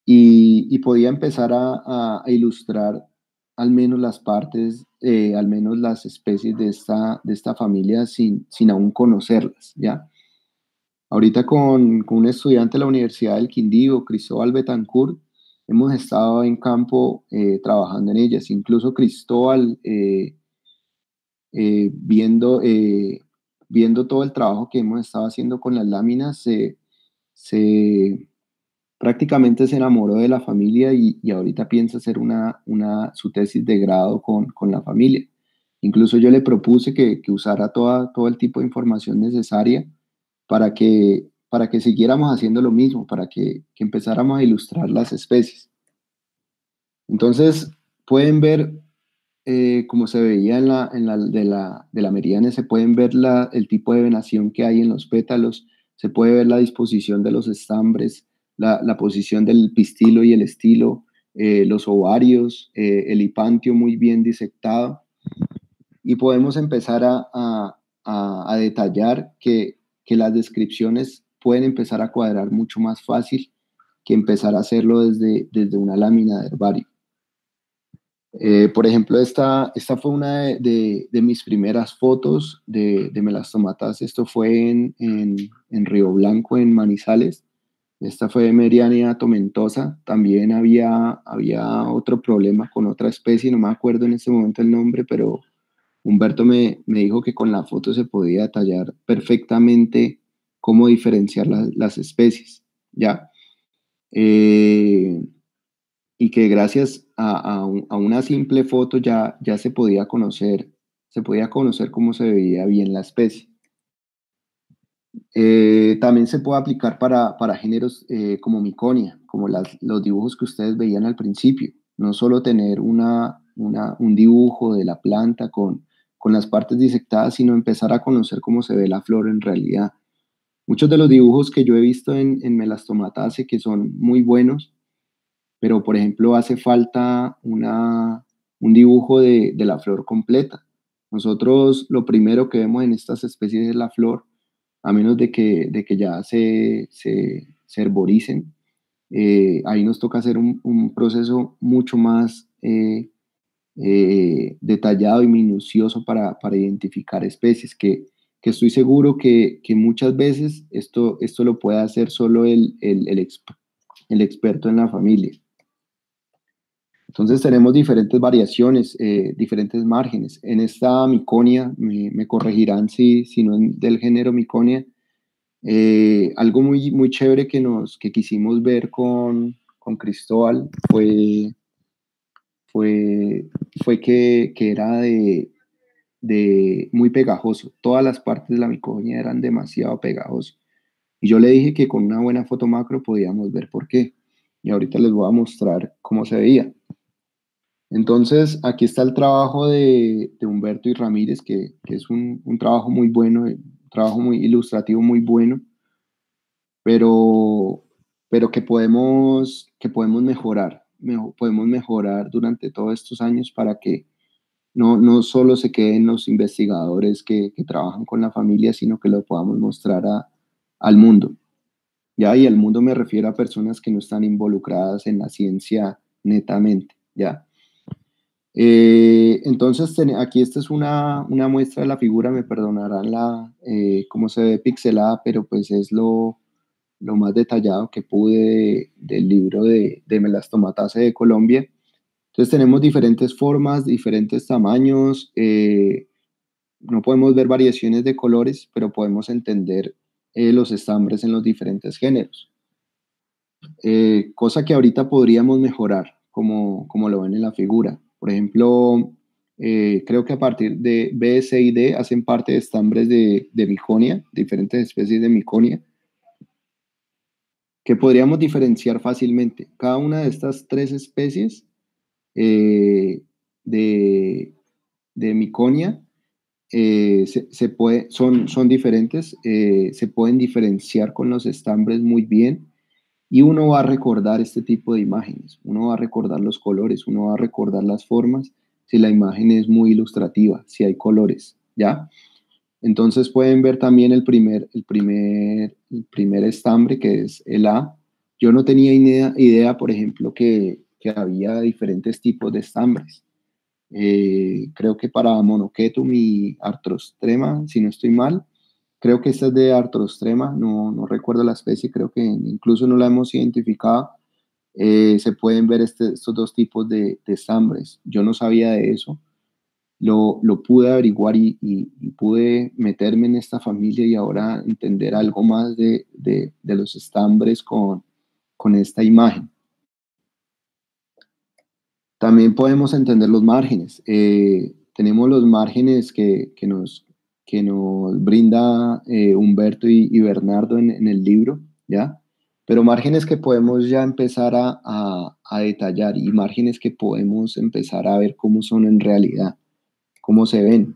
y, y podía empezar a, a, ilustrar al menos las partes, eh, al menos las especies de esta, de esta familia sin, sin aún conocerlas, ¿ya? Ahorita con, con un estudiante de la Universidad del Quindío, Cristóbal Betancourt, hemos estado en campo eh, trabajando en ellas. Incluso Cristóbal eh, eh, viendo, eh, viendo todo el trabajo que hemos estado haciendo con las láminas, se, prácticamente se enamoró de la familia y, y ahorita piensa hacer una, una, su tesis de grado con, con la familia. Incluso yo le propuse que, que usara toda, todo el tipo de información necesaria para que, para que siguiéramos haciendo lo mismo, para que, empezáramos a ilustrar las especies. Entonces, pueden ver eh, como se veía en la, en la, de, la, de la meridiana, se pueden ver el tipo de venación que hay en los pétalos, se puede ver la disposición de los estambres, la, la posición del pistilo y el estilo, eh, los ovarios, eh, el hipantio muy bien disectado. Y podemos empezar a, a, a, detallar que, que las descripciones pueden empezar a cuadrar mucho más fácil que empezar a hacerlo desde, desde una lámina de herbario. Eh, por ejemplo, esta, esta fue una de, de, mis primeras fotos de, de, melastomatas. Esto fue en, en, en, Río Blanco, en Manizales. Esta fue Meriania tomentosa. También había, había otro problema con otra especie, no me acuerdo en este momento el nombre, pero Humberto me, me dijo que con la foto se podía detallar perfectamente cómo diferenciar la, las especies. ¿ya? Eh, y que gracias a, una simple foto ya, ya se podía conocer, se podía conocer cómo se veía bien la especie. Eh, también se puede aplicar para, para géneros eh, como miconia, como los dibujos que ustedes veían al principio. No solo tener una, una, un dibujo de la planta con, con las partes disectadas, sino empezar a conocer cómo se ve la flor en realidad. Muchos de los dibujos que yo he visto en, en Melastomatase, que son muy buenos, pero por ejemplo hace falta una, un dibujo de, la flor completa. Nosotros lo primero que vemos en estas especies es la flor, a menos de que, de que ya se, se, se herboricen. Eh, ahí nos toca hacer un, proceso mucho más eh, eh, detallado y minucioso para, identificar especies, que, estoy seguro que, muchas veces esto, esto lo puede hacer solo el, el, experto en la familia. Entonces tenemos diferentes variaciones, eh, diferentes márgenes. En esta miconia, me, corregirán si, si no es del género miconia, eh, algo muy, muy chévere que, nos, que quisimos ver con, con Cristóbal fue, fue, fue que, que era de, de, muy pegajoso. Todas las partes de la miconia eran demasiado pegajosas. Y yo le dije que con una buena foto macro podíamos ver por qué. Y ahorita les voy a mostrar cómo se veía. Entonces, aquí está el trabajo de, Humberto y Ramírez, que, es un, trabajo muy bueno, un trabajo muy ilustrativo, muy bueno, pero, pero que, podemos, que podemos mejorar, podemos mejorar durante todos estos años para que no, no solo se queden los investigadores que, trabajan con la familia, sino que lo podamos mostrar al mundo. ¿ya? Y al mundo me refiero a personas que no están involucradas en la ciencia netamente, ¿ya? Eh, entonces, aquí esta es una, muestra de la figura, me perdonarán la, eh, cómo se ve pixelada, pero pues es lo, más detallado que pude del libro de, de Melastomatase de Colombia. Entonces tenemos diferentes formas, diferentes tamaños, eh, no podemos ver variaciones de colores, pero podemos entender los estambres en los diferentes géneros. cosa que ahorita podríamos mejorar, como, como lo ven en la figura. Por ejemplo, eh, creo que a partir de B, C y D hacen parte de estambres de, de miconia, diferentes especies de miconia, que podríamos diferenciar fácilmente. Cada una de estas tres especies eh, de, de, miconia eh, se, puede, son, son diferentes, se pueden diferenciar con los estambres muy bien y uno va a recordar este tipo de imágenes, uno va a recordar los colores, uno va a recordar las formas, si la imagen es muy ilustrativa, si hay colores, ¿ya? Entonces pueden ver también el primer, el primer, el primer estambre que es el A. Yo no tenía idea, idea por ejemplo, que, que, había diferentes tipos de estambres. Eh, creo que para Monoketum y Artrostrema, si no estoy mal, Creo que esta es de Artrostrema, no, no recuerdo la especie, creo que incluso no la hemos identificado. Eh, se pueden ver este, estos dos tipos de, de, estambres. Yo no sabía de eso. Lo, lo pude averiguar y, y, pude meterme en esta familia y ahora entender algo más de, de, de los estambres con, con esta imagen. También podemos entender los márgenes. Eh, tenemos los márgenes que, que, nos, que nos brinda eh, Humberto y, Bernardo en, el libro, ¿ya? Pero márgenes que podemos ya empezar a, a, detallar y márgenes que podemos empezar a ver cómo son en realidad, cómo se ven.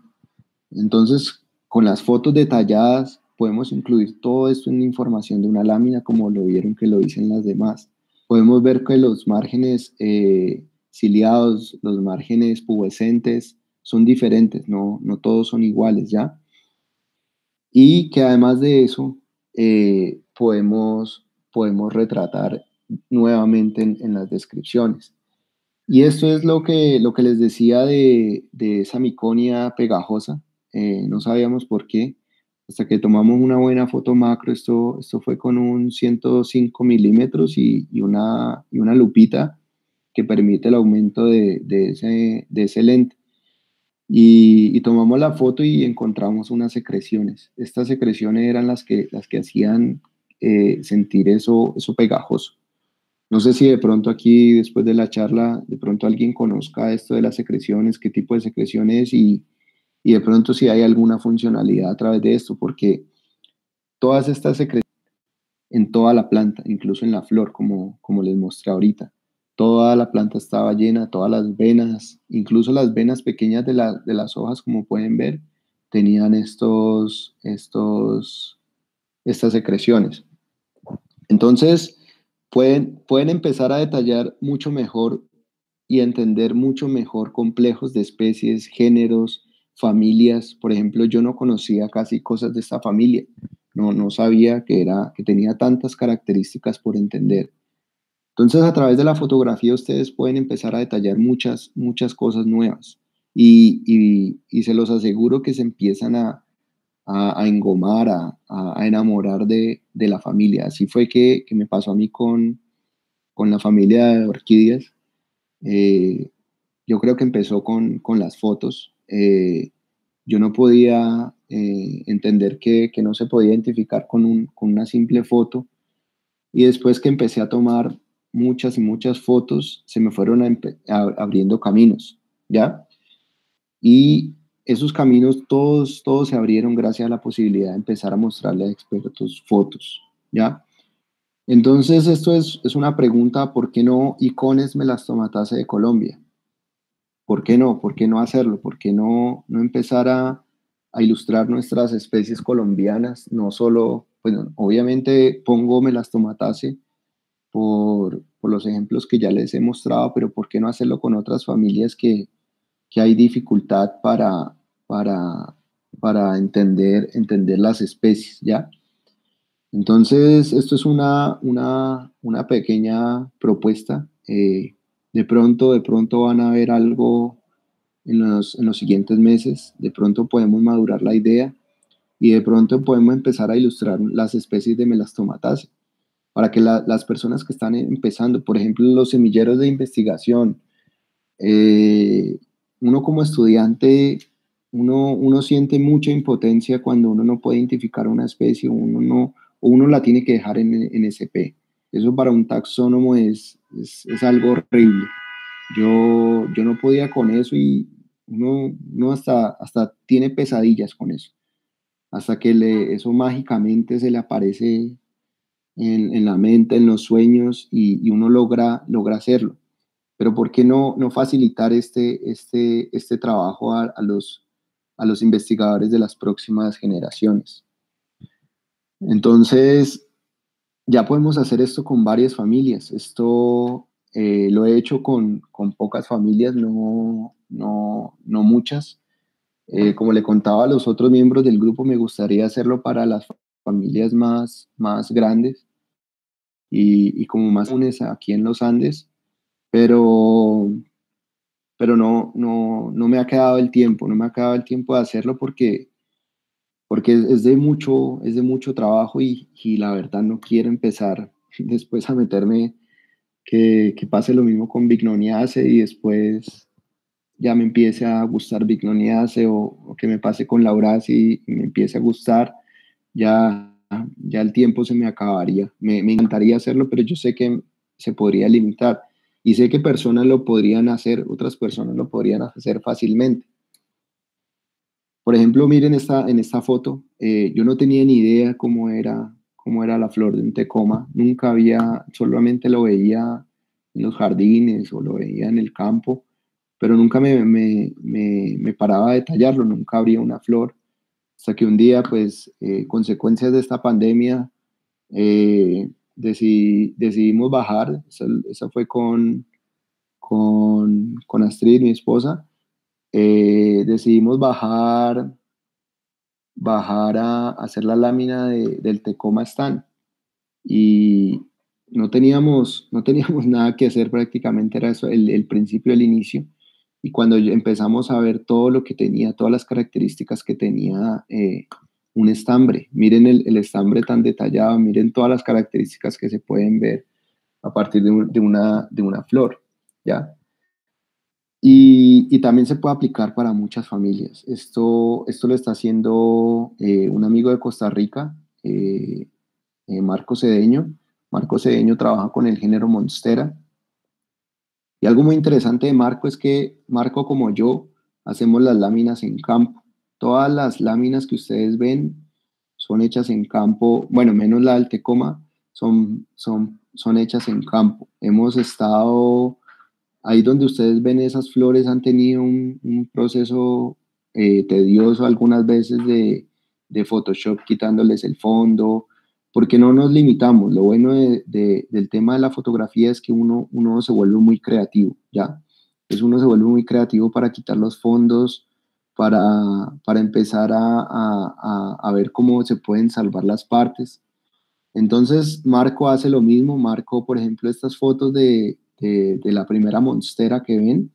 Entonces, con las fotos detalladas, podemos incluir todo esto en información de una lámina, como lo vieron que lo dicen las demás. Podemos ver que los márgenes eh, ciliados, los márgenes pubescentes, son diferentes, no, no todos son iguales, ¿ya? y que además de eso eh, podemos, podemos retratar nuevamente en, las descripciones. Y esto es lo que, lo que les decía de, de esa miconia pegajosa. Eh, no sabíamos por qué. Hasta que tomamos una buena foto macro, esto, esto fue con un 105 milímetros y, y, una, y una lupita que permite el aumento de, de, ese, de ese lente. Y, tomamos la foto y encontramos unas secreciones. Estas secreciones eran las que, las que hacían eh, sentir eso, eso pegajoso. No sé si de pronto aquí, después de la charla, de pronto alguien conozca esto de las secreciones, qué tipo de secreciones y, y de pronto si hay alguna funcionalidad a través de esto, porque todas estas secreciones en toda la planta, incluso en la flor, como, como les mostré ahorita. Toda la planta estaba llena, todas las venas, incluso las venas pequeñas de, las hojas, como pueden ver, tenían estos, estos, estas secreciones. Entonces, pueden, pueden empezar a detallar mucho mejor y entender mucho mejor complejos de especies, géneros, familias. Por ejemplo, yo no conocía casi cosas de esta familia. No, no sabía que, era, que tenía tantas características por entender. Entonces, a través de la fotografía ustedes pueden empezar a detallar muchas, muchas cosas nuevas y, se los aseguro que se empiezan a, a, engomar, a, enamorar de, la familia. Así fue que, me pasó a mí con, con la familia de orquídeas. Eh, yo creo que empezó con, las fotos. Eh, yo no podía eh, entender que, no se podía identificar con, una simple foto. Y después que empecé a tomar muchas y muchas fotos, se me fueron abriendo caminos, ¿ya? Y esos caminos todos, todos se abrieron gracias a la posibilidad de empezar a mostrarle a expertos fotos, ¿ya? Entonces, esto es, es una pregunta, ¿por qué no Icones Melastomatase de Colombia? ¿Por qué no? ¿Por qué no hacerlo? ¿Por qué no, no empezar a, a ilustrar nuestras especies colombianas? No solo, bueno, obviamente pongo Melastomatase por, los ejemplos que ya les he mostrado, pero ¿por qué no hacerlo con otras familias que, que hay dificultad para, para, para entender, entender las especies, ¿ya? Entonces, esto es una, una, una pequeña propuesta. Eh, de pronto, de pronto van a ver algo en los, en los, siguientes meses. De pronto podemos madurar la idea y de pronto podemos empezar a ilustrar las especies de melastomatase para que las personas que están empezando, por ejemplo, los semilleros de investigación, eh, uno como estudiante, uno, uno siente mucha impotencia cuando uno no puede identificar una especie, uno no, o uno la tiene que dejar en, en SP. Eso para un taxónomo es, es, es, algo horrible. Yo, yo no podía con eso y uno, uno hasta, hasta tiene pesadillas con eso. Hasta que le, eso mágicamente se le aparece en, la mente, en los sueños y, y uno logra, logra hacerlo pero ¿por qué no, no facilitar este, este, este trabajo a, los, a los investigadores de las próximas generaciones? Entonces, ya podemos hacer esto con varias familias. Esto eh, lo he hecho con, con pocas familias, no, no, no muchas. Eh, como le contaba a los otros miembros del grupo, me gustaría hacerlo para las familias más, más grandes y, y como más unes aquí en los Andes pero, pero no, no, no me ha quedado el tiempo, no me ha quedado el tiempo de hacerlo porque, porque es, de, mucho, es de mucho trabajo y, y, la verdad no quiero empezar [LAUGHS] después a meterme que, que pase lo mismo con Bignoniace y después ya me empiece a gustar Bignoniace o, que me pase con Laurasi y me empiece a gustar, ya, ya el tiempo se me acabaría. Me, me encantaría hacerlo, pero yo sé que se podría limitar y sé que personas lo podrían hacer, otras personas lo podrían hacer fácilmente. Por ejemplo, miren esta, en esta foto, eh, yo no tenía ni idea cómo era, cómo era la flor de un tecoma, nunca había, solamente lo veía en los jardines o lo veía en el campo, pero nunca me, me, me, paraba a detallarlo, nunca habría una flor, hasta que un día, pues, eh, consecuencias de esta pandemia, eh, decidimos bajar, esa, fue con, con, con, Astrid, mi esposa, eh, decidimos bajar, bajar a, hacer la lámina del Tecoma Stand y no teníamos, no teníamos [LAUGHS] nada que hacer prácticamente, era eso el, el principio, el inicio. Y cuando empezamos a ver todo lo que tenía, todas las características que tenía eh, un estambre. Miren el, estambre tan detallado, miren todas las características que se pueden ver a partir de, una, de una flor, ¿ya? Y, también se puede aplicar para muchas familias. Esto, esto lo está haciendo eh, un amigo de Costa Rica, eh, eh, Marco Cedeño. Marco Cedeño trabaja con el género Monstera. Y algo muy interesante de Marco es que Marco, como yo, hacemos las láminas en campo. Todas las láminas que ustedes ven son hechas en campo, bueno, menos la del Tecoma, son, son, son hechas en campo. Hemos estado ahí donde ustedes ven esas flores, han tenido un, proceso eh, tedioso algunas veces de, de, Photoshop quitándoles el fondo, porque no nos limitamos. Lo bueno del tema de la fotografía es que uno, uno se vuelve muy creativo, ¿ya? Es uno se vuelve muy creativo para quitar los fondos, para, para empezar a, a, a, ver cómo se pueden salvar las partes. Entonces, Marco hace lo mismo. Marco, por ejemplo, estas fotos de, de, la primera monstera que ven,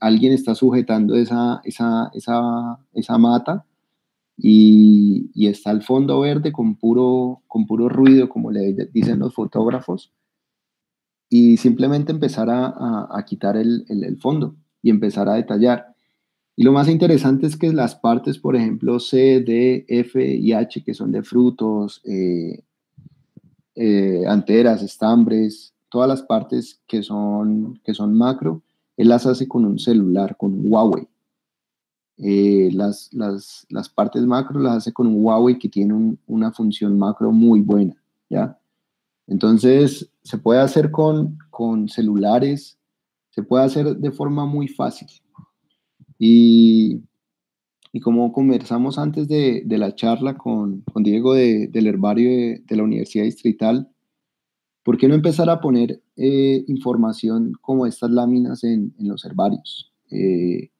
alguien está sujetando esa, esa, esa, esa mata y, está el fondo verde con puro, con puro ruido, como le dicen los fotógrafos, y simplemente empezar a, a, quitar el, el, fondo y empezar a detallar. Y lo más interesante es que las partes, por ejemplo, C, D, F y H, que son de frutos, eh, eh, anteras, estambres, todas las partes que son, que son macro, él las hace con un celular, con un Huawei. Eh, las, las, las, partes macro las hace con un Huawei que tiene una función macro muy buena, ¿ya? Entonces, se puede hacer con, con celulares, se puede hacer de forma muy fácil. Y, y como conversamos antes de, de la charla con, con Diego de, del herbario de, la Universidad Distrital, ¿por qué no empezar a poner eh, información como estas láminas en, en los herbarios? Eh,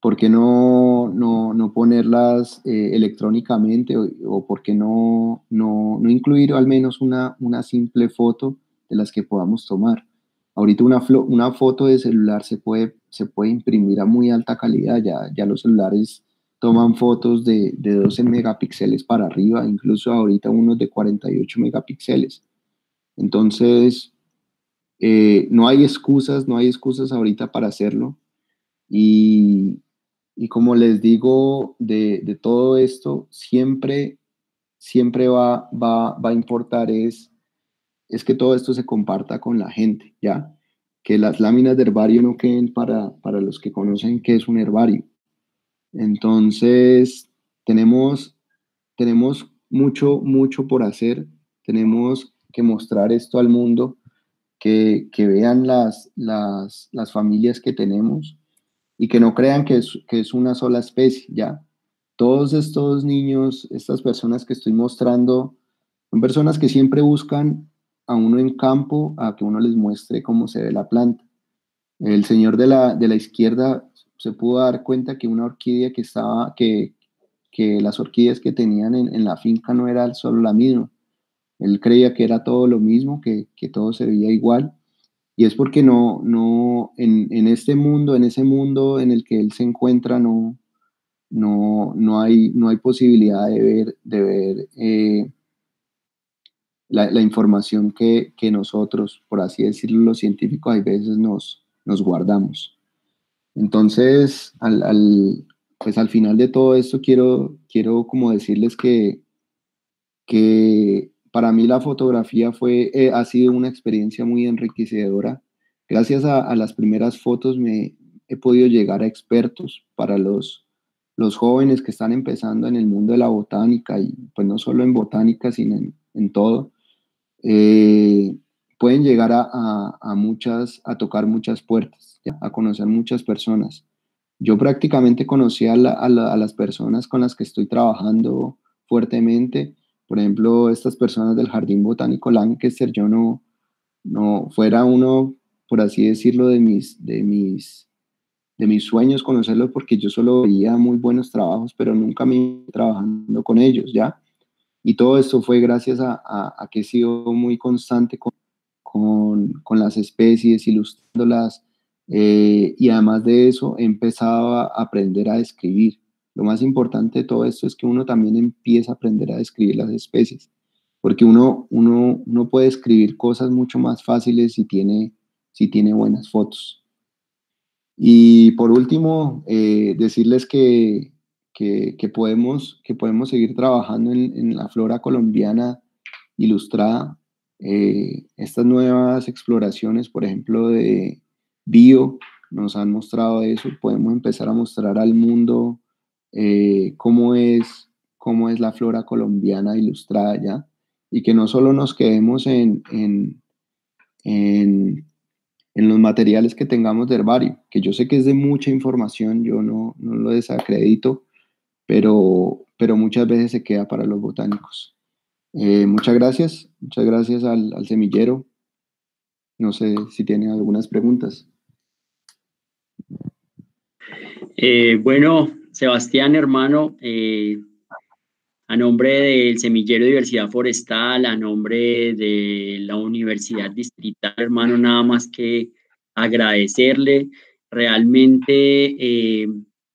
¿Por qué no, no, no ponerlas eh, electrónicamente o, o, por qué no, no, incluir al menos una, una simple foto de las que podamos tomar? Ahorita una, una foto de celular se puede, se puede imprimir a muy alta calidad, ya, ya los celulares toman fotos de, de 12 megapíxeles para arriba, incluso ahorita unos de 48 megapíxeles. Entonces, eh, no hay excusas, no hay excusas ahorita para hacerlo. Y, y como les digo, de, de, todo esto, siempre, siempre va, va, va a importar es, es que todo esto se comparta con la gente, ¿ya? Que las láminas de herbario no queden para, para los que conocen qué es un herbario. Entonces, tenemos, tenemos mucho, mucho por hacer. Tenemos que mostrar esto al mundo, que, que vean las, las, las familias que tenemos y que no crean que es, que es una sola especie, ¿ya? Todos estos niños, estas personas que estoy mostrando, son personas que siempre buscan a uno en campo a que uno les muestre cómo se ve la planta. El señor de la, de la izquierda se pudo dar cuenta que una orquídea que estaba, que, que las orquídeas que tenían en, la finca no era solo la misma. Él creía que era todo lo mismo, que, que todo se veía igual. Y es porque no, no, en, en, este mundo, en ese mundo en el que él se encuentra, no, no, no, hay, no hay posibilidad de ver, de ver eh, la, la, información que, que, nosotros, por así decirlo, los científicos, hay veces nos, nos guardamos. Entonces, al, al, pues al final de todo esto, quiero, quiero como decirles que, que para mí la fotografía fue, eh, ha sido una experiencia muy enriquecedora. Gracias a, a, las primeras fotos me he podido llegar a expertos para los, los jóvenes que están empezando en el mundo de la botánica y pues no solo en botánica, sino en, en todo. Eh, pueden llegar a, a, a, muchas, a tocar muchas puertas, a conocer muchas personas. Yo prácticamente conocí a, la, a, las personas con las que estoy trabajando fuertemente por ejemplo, estas personas del Jardín Botánico Lancaster, yo no, no fuera uno, por así decirlo, de mis, de mis, de mis sueños conocerlos porque yo solo veía muy buenos trabajos, pero nunca me trabajando con ellos, ¿ya? Y todo esto fue gracias a, a, a que he sido muy constante con, con, con las especies, ilustrándolas, eh, y además de eso he empezado a aprender a escribir. Lo más importante de todo esto es que uno también empieza a aprender a describir las especies, porque uno, uno, uno puede escribir cosas mucho más fáciles si tiene, si tiene buenas fotos. Y por último, eh, decirles que, que, podemos, que podemos seguir trabajando en, en la flora colombiana ilustrada. Eh, estas nuevas exploraciones, por ejemplo, de bio, nos han mostrado eso. Podemos empezar a mostrar al mundo eh, cómo, es, cómo es la flora colombiana ilustrada ya, y que no solo nos quedemos en, en, en, los materiales que tengamos de herbario, que yo sé que es de mucha información, yo no, no lo desacredito, pero, pero muchas veces se queda para los botánicos. Eh, muchas gracias, muchas gracias al, al semillero. No sé si tienen algunas preguntas. Eh, bueno, Sebastián, hermano, eh, A nombre del Semillero de Diversidad Forestal, a nombre de la Universidad Distrital, hermano, nada más que agradecerle. Realmente eh,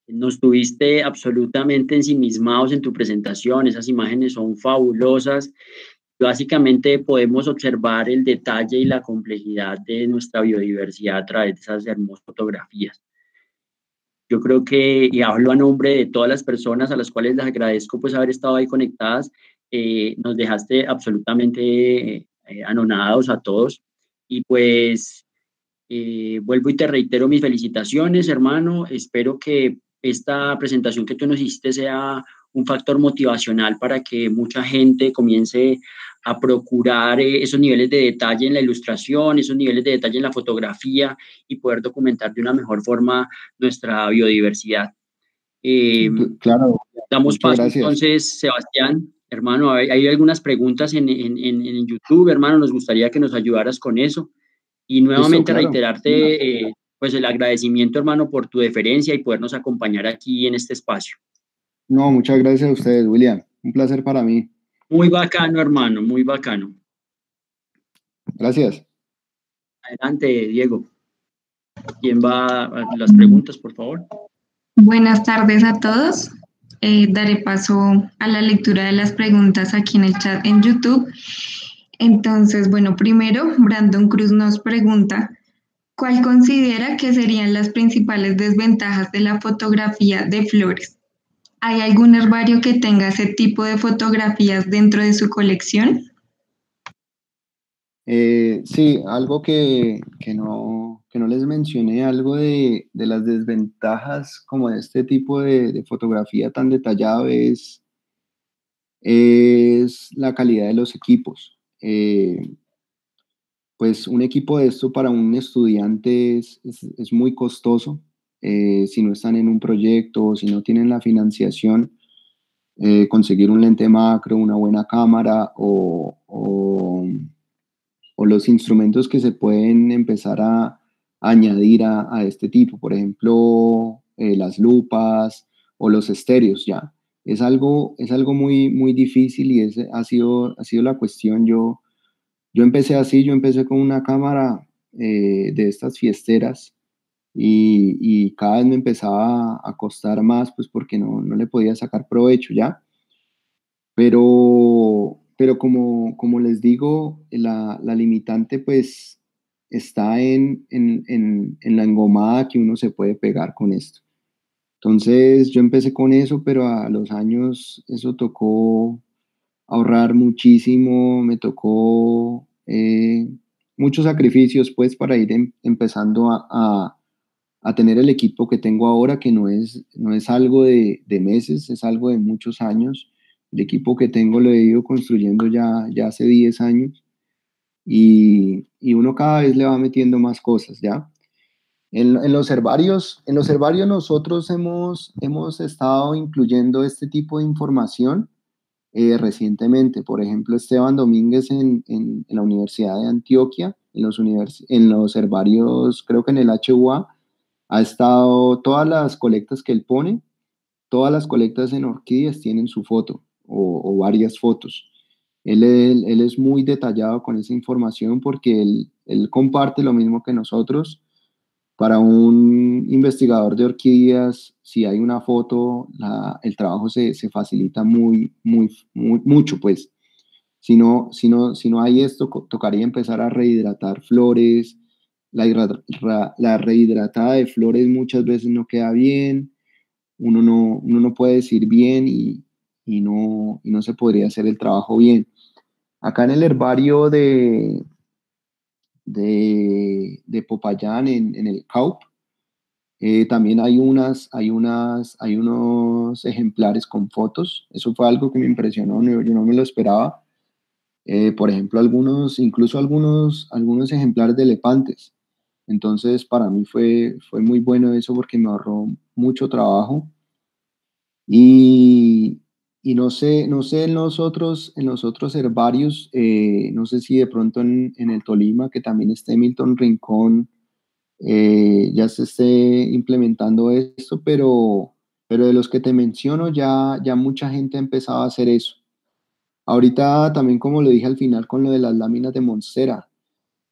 nos tuviste absolutamente ensimismados en tu presentación, esas imágenes son fabulosas. Básicamente podemos observar el detalle y la complejidad de nuestra biodiversidad a través de esas hermosas fotografías. Yo creo que, y hablo a nombre de todas las personas a las cuales les agradezco pues haber estado ahí conectadas, eh, nos dejaste absolutamente eh, anonadados a todos. Y pues eh, vuelvo y te reitero mis felicitaciones, hermano. Espero que esta presentación que tú nos hiciste sea un factor motivacional para que mucha gente comience a procurar eh, esos niveles de detalle en la ilustración, esos niveles de detalle en la fotografía y poder documentar de una mejor forma nuestra biodiversidad. Eh, claro. Damos paso entonces, Sebastián, hermano, hay, algunas preguntas en, en, en, YouTube, hermano, nos gustaría que nos ayudaras con eso. Y nuevamente reiterarte eh, pues el agradecimiento, hermano, por tu deferencia y podernos acompañar aquí en este espacio. No, muchas gracias a ustedes, William. Un placer para mí. Muy bacano, hermano, muy bacano. Gracias. Adelante, Diego. ¿Quién va a las preguntas, por favor? Buenas tardes a todos. Eh, daré paso a la lectura de las preguntas aquí en el chat en YouTube. Entonces, bueno, primero, Brandon Cruz nos pregunta, ¿Cuál considera que serían las principales desventajas de la fotografía de flores? ¿Hay algún herbario que tenga ese tipo de fotografías dentro de su colección? Eh, sí, algo que, no, no les mencioné, algo de, las desventajas como de este tipo de, fotografía tan detallado es, es la calidad de los equipos. Eh, pues un equipo de esto para un estudiante es, muy costoso. Eh, si no están en un proyecto o si no tienen la financiación, eh, conseguir un lente macro, una buena cámara o, los instrumentos que se pueden empezar a, añadir a, este tipo, por ejemplo, eh, las lupas o los estéreos ya. Es algo, es algo muy, muy difícil y ese ha, sido, ha sido la cuestión. Yo, yo empecé así, yo empecé con una cámara eh, de estas fiesteras y, cada vez me empezaba a costar más, pues porque no, le podía sacar provecho ya. Pero, pero como, como les digo, la, limitante pues está en, en, la engomada que uno se puede pegar con esto. Entonces yo empecé con eso, pero a los años eso tocó ahorrar muchísimo, me tocó eh, muchos sacrificios pues para ir em, empezando a, a, tener el equipo que tengo ahora, que no es, no es algo de, de, meses, es algo de muchos años. El equipo que tengo lo he ido construyendo ya, ya hace 10 años y, y uno cada vez le va metiendo más cosas, ¿ya? En, en, los herbarios, en los herbarios nosotros hemos, hemos estado incluyendo este tipo de información eh, recientemente. Por ejemplo, Esteban Domínguez en, en, la Universidad de Antioquia, en los, en los herbarios, creo que en el HUA, ha estado todas las colectas que él pone, todas las colectas en orquídeas tienen su foto o, varias fotos. Él, es muy detallado con esa información porque él, comparte lo mismo que nosotros para un investigador de orquídeas, si hay una foto, el trabajo se, facilita muy, muy, mucho, pues. Si no, si, no, si no hay esto, tocaría empezar a rehidratar flores. La, la rehidratada de flores muchas veces no queda bien. Uno no, uno no puede decir bien y, y, no, y no se podría hacer el trabajo bien. Acá en el herbario de, de, de Popayán en, en el CAUP. Eh, también hay, unas, hay, unas, hay unos ejemplares con fotos. Eso fue algo que me impresionó, yo, no me lo esperaba. Eh, por ejemplo, algunos, incluso algunos, algunos ejemplares de elefantes. Entonces, para mí fue, fue muy bueno eso porque me ahorró mucho trabajo. Y, y no sé, no sé en los otros, en los otros herbarios, eh, no sé si de pronto en, en, el Tolima, que también esté Milton Rincón, eh, ya se esté implementando esto, pero, pero de los que te menciono ya, ya mucha gente ha empezado a hacer eso. Ahorita también, como lo dije al final, con lo de las láminas de Monstera,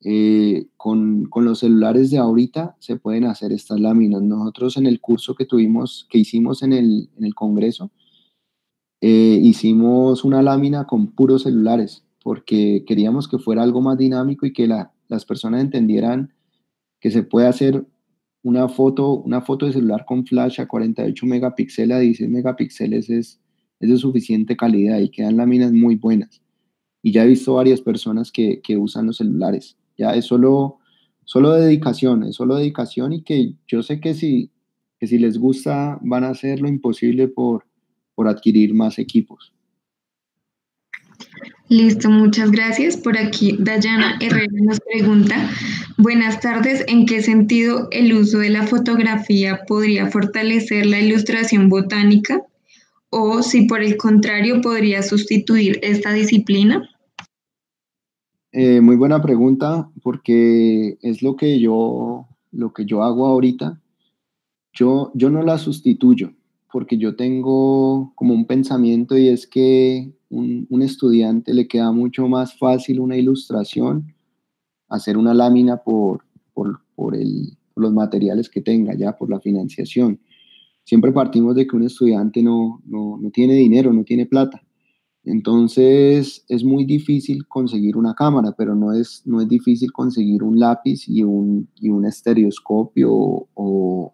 eh, con, con, los celulares de ahorita se pueden hacer estas láminas. Nosotros en el curso que tuvimos, que hicimos en el, en el Congreso, eh, hicimos una lámina con puros celulares, porque queríamos que fuera algo más dinámico y que la, las personas entendieran que se puede hacer una foto, una foto de celular con flash a 48 megapíxeles, a 16 megapíxeles es, es de suficiente calidad y quedan láminas muy buenas. Y ya he visto varias personas que, que usan los celulares. Ya es solo, solo dedicación, es solo dedicación y que yo sé que si, que si les gusta van a hacer lo imposible por, por adquirir más equipos. Listo, muchas gracias. Por aquí Dayana Herrera nos pregunta, buenas tardes, ¿en qué sentido el uso de la fotografía podría fortalecer la ilustración botánica o si por el contrario podría sustituir esta disciplina? Eh, muy buena pregunta, porque es lo que yo, lo que yo hago ahorita. Yo, yo no la sustituyo, porque yo tengo como un pensamiento y es que un, un estudiante le queda mucho más fácil una ilustración, hacer una lámina por, por, por, el, los materiales que tenga, ya por la financiación. Siempre partimos de que un estudiante no, no, no tiene dinero, no tiene plata. Entonces es muy difícil conseguir una cámara, pero no es, no es difícil conseguir un lápiz y un, y un estereoscopio o,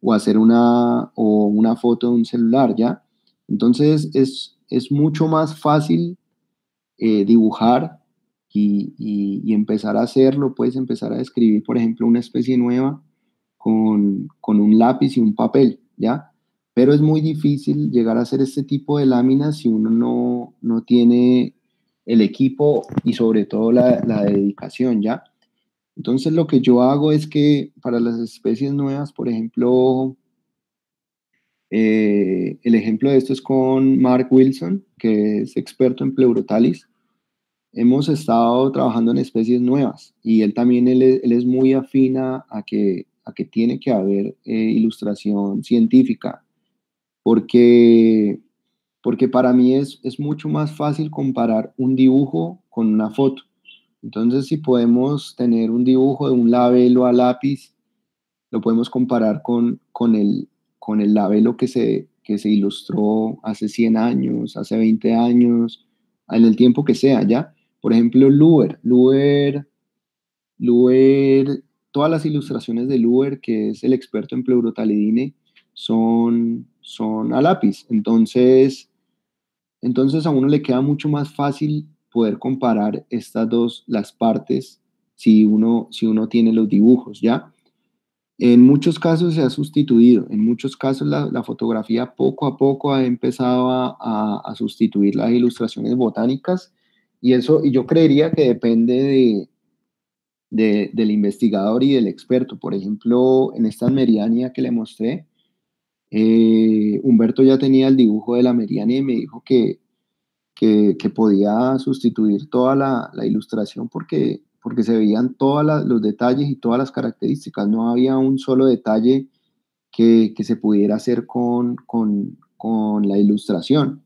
o, hacer una, o una foto de un celular, ¿ya? Entonces es, es mucho más fácil eh, dibujar y, y, empezar a hacerlo. Puedes empezar a escribir, por ejemplo, una especie nueva con, con un lápiz y un papel, ¿ya? Pero es muy difícil llegar a hacer este tipo de láminas si uno no, no tiene el equipo y sobre todo la, la, dedicación, ¿ya? Entonces lo que yo hago es que para las especies nuevas, por ejemplo, eh, el ejemplo de esto es con Mark Wilson, que es experto en pleurotalis. Hemos estado trabajando en especies nuevas y él también él, él es muy afina a que, a que tiene que haber eh, ilustración científica porque, porque para mí es, es mucho más fácil comparar un dibujo con una foto. Entonces, si podemos tener un dibujo de un labelo a lápiz, lo podemos comparar con, con, el, con el labelo que se, que se ilustró hace 100 años, hace 20 años, en el tiempo que sea, ¿ya? Por ejemplo, Luer. Luer, Luer, todas las ilustraciones de Luer, que es el experto en pleurotalidine, son, son a lápiz. Entonces, entonces a uno le queda mucho más fácil poder comparar estas dos, las partes, si uno, si uno tiene los dibujos, ¿ya? En muchos casos se ha sustituido, en muchos casos la, fotografía poco a poco ha empezado a, a, sustituir las ilustraciones botánicas y eso, y yo creería que depende de, de, del investigador y del experto. Por ejemplo, en esta meriania que le mostré, eh, Humberto ya tenía el dibujo de la Meriana y me dijo que, que, podía sustituir toda la, ilustración porque, porque se veían todos los detalles y todas las características. No había un solo detalle que, que se pudiera hacer con, con, con, la ilustración.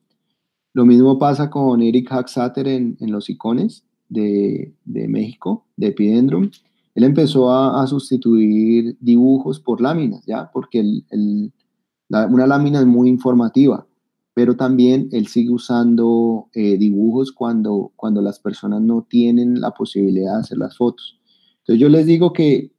Lo mismo pasa con Eric Haxater en, en Los Icones de, de, México, de Epidendrum. Él empezó a, sustituir dibujos por láminas, ¿ya? Porque el una lámina es muy informativa, pero también él sigue usando eh, dibujos cuando, cuando las personas no tienen la posibilidad de hacer las fotos. Entonces yo les digo que,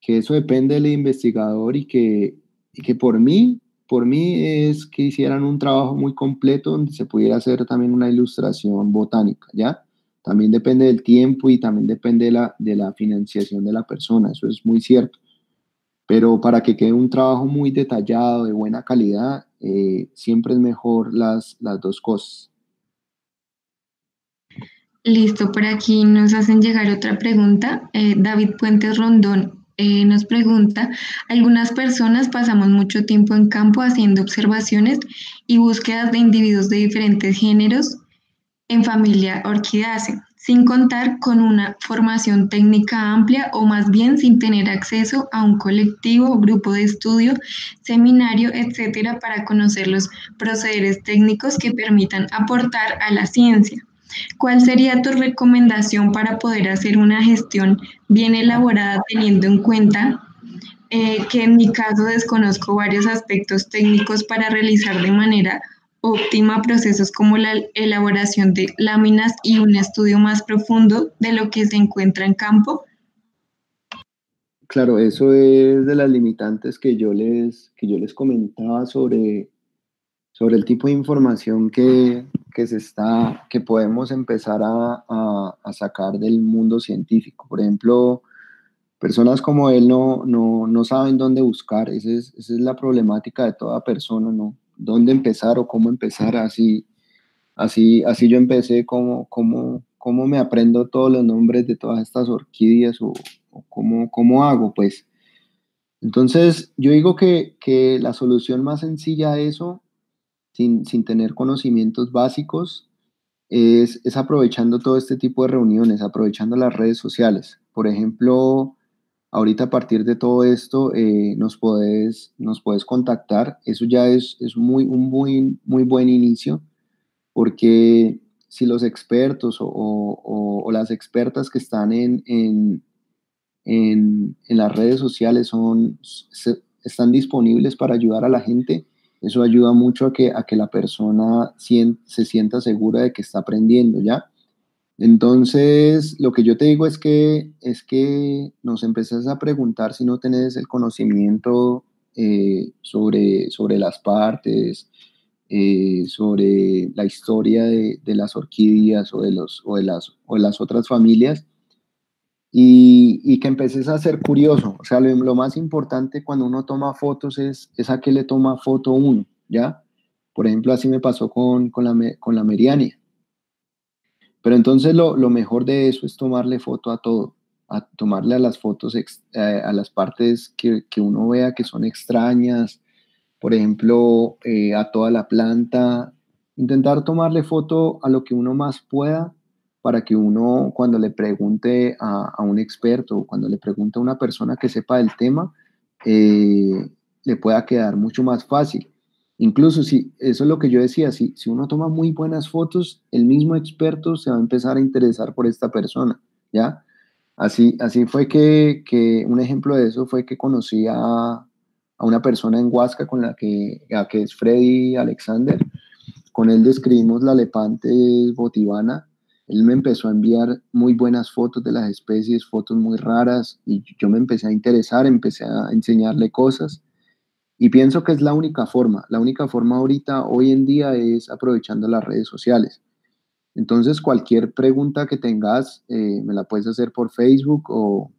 que eso depende del investigador y que, que por mí, por mí es que hicieran un trabajo muy completo donde se pudiera hacer también una ilustración botánica, ¿ya? También depende del tiempo y también depende de la, de la financiación de la persona, eso es muy cierto. Pero para que quede un trabajo muy detallado, de buena calidad, eh, siempre es mejor las, las dos cosas. Listo, por aquí nos hacen llegar otra pregunta. Eh, David Puentes Rondón eh, nos pregunta, algunas personas pasamos mucho tiempo en campo haciendo observaciones y búsquedas de individuos de diferentes géneros en familia orquidácea. Sin contar con una formación técnica amplia o más bien sin tener acceso a un colectivo, grupo de estudio, seminario, etcétera, para conocer los procederes técnicos que permitan aportar a la ciencia. ¿Cuál sería tu recomendación para poder hacer una gestión bien elaborada teniendo en cuenta eh, que en mi caso desconozco varios aspectos técnicos para realizar de manera óptima procesos como la elaboración de láminas y un estudio más profundo de lo que se encuentra en campo? Claro, eso es de las limitantes que yo les, que yo les comentaba sobre, sobre el tipo de información que, que se está, que podemos empezar a, a, sacar del mundo científico. Por ejemplo, personas como él no, no, no saben dónde buscar, esa es, esa es la problemática de toda persona, ¿no? Dónde empezar o cómo empezar, así, así, así yo empecé, cómo, cómo, cómo me aprendo todos los nombres de todas estas orquídeas o, o cómo, cómo hago, pues. Entonces, yo digo que, que la solución más sencilla a eso sin, sin tener conocimientos básicos, es, es, aprovechando todo este tipo de reuniones, aprovechando las redes sociales. Por ejemplo, ahorita a partir de todo esto eh, nos, puedes, nos puedes contactar. Eso ya es, es muy, un muy, muy buen inicio, porque si los expertos o, o, las expertas que están en, en, en, en las redes sociales son, se, están disponibles para ayudar a la gente, eso ayuda mucho a que, a que la persona se sienta segura de que está aprendiendo, ¿ya? Entonces, lo que yo te digo es que, es que nos empiezas a preguntar si no tenés el conocimiento eh, sobre, sobre las partes, eh, sobre la historia de, de, las orquídeas o de, los, o, de las, o de las otras familias y, y, que empeces a ser curioso. O sea, lo, lo, más importante cuando uno toma fotos es, es a qué le toma foto uno, ¿ya? Por ejemplo, así me pasó con, con, la, con la Meriania. Pero entonces lo, lo, mejor de eso es tomarle foto a todo, a tomarle a las fotos, eh, a las partes que, que, uno vea que son extrañas, por ejemplo, eh, a toda la planta, intentar tomarle foto a lo que uno más pueda para que uno cuando le pregunte a, a un experto cuando le pregunte a una persona que sepa del tema, eh, le pueda quedar mucho más fácil. Incluso si, eso es lo que yo decía, si, si uno toma muy buenas fotos, el mismo experto se va a empezar a interesar por esta persona, ¿ya? Así, así fue que, que un ejemplo de eso fue que conocí a, a una persona en Huasca con la que, que es Freddy Alexander. Con él describimos la lepante botivana él me empezó a enviar muy buenas fotos de las especies, fotos muy raras, y yo me empecé a interesar, empecé a enseñarle cosas. Y pienso que es la única forma. La única forma ahorita, hoy en día, es aprovechando las redes sociales. Entonces, cualquier pregunta que tengas, eh, me la puedes hacer por Facebook o,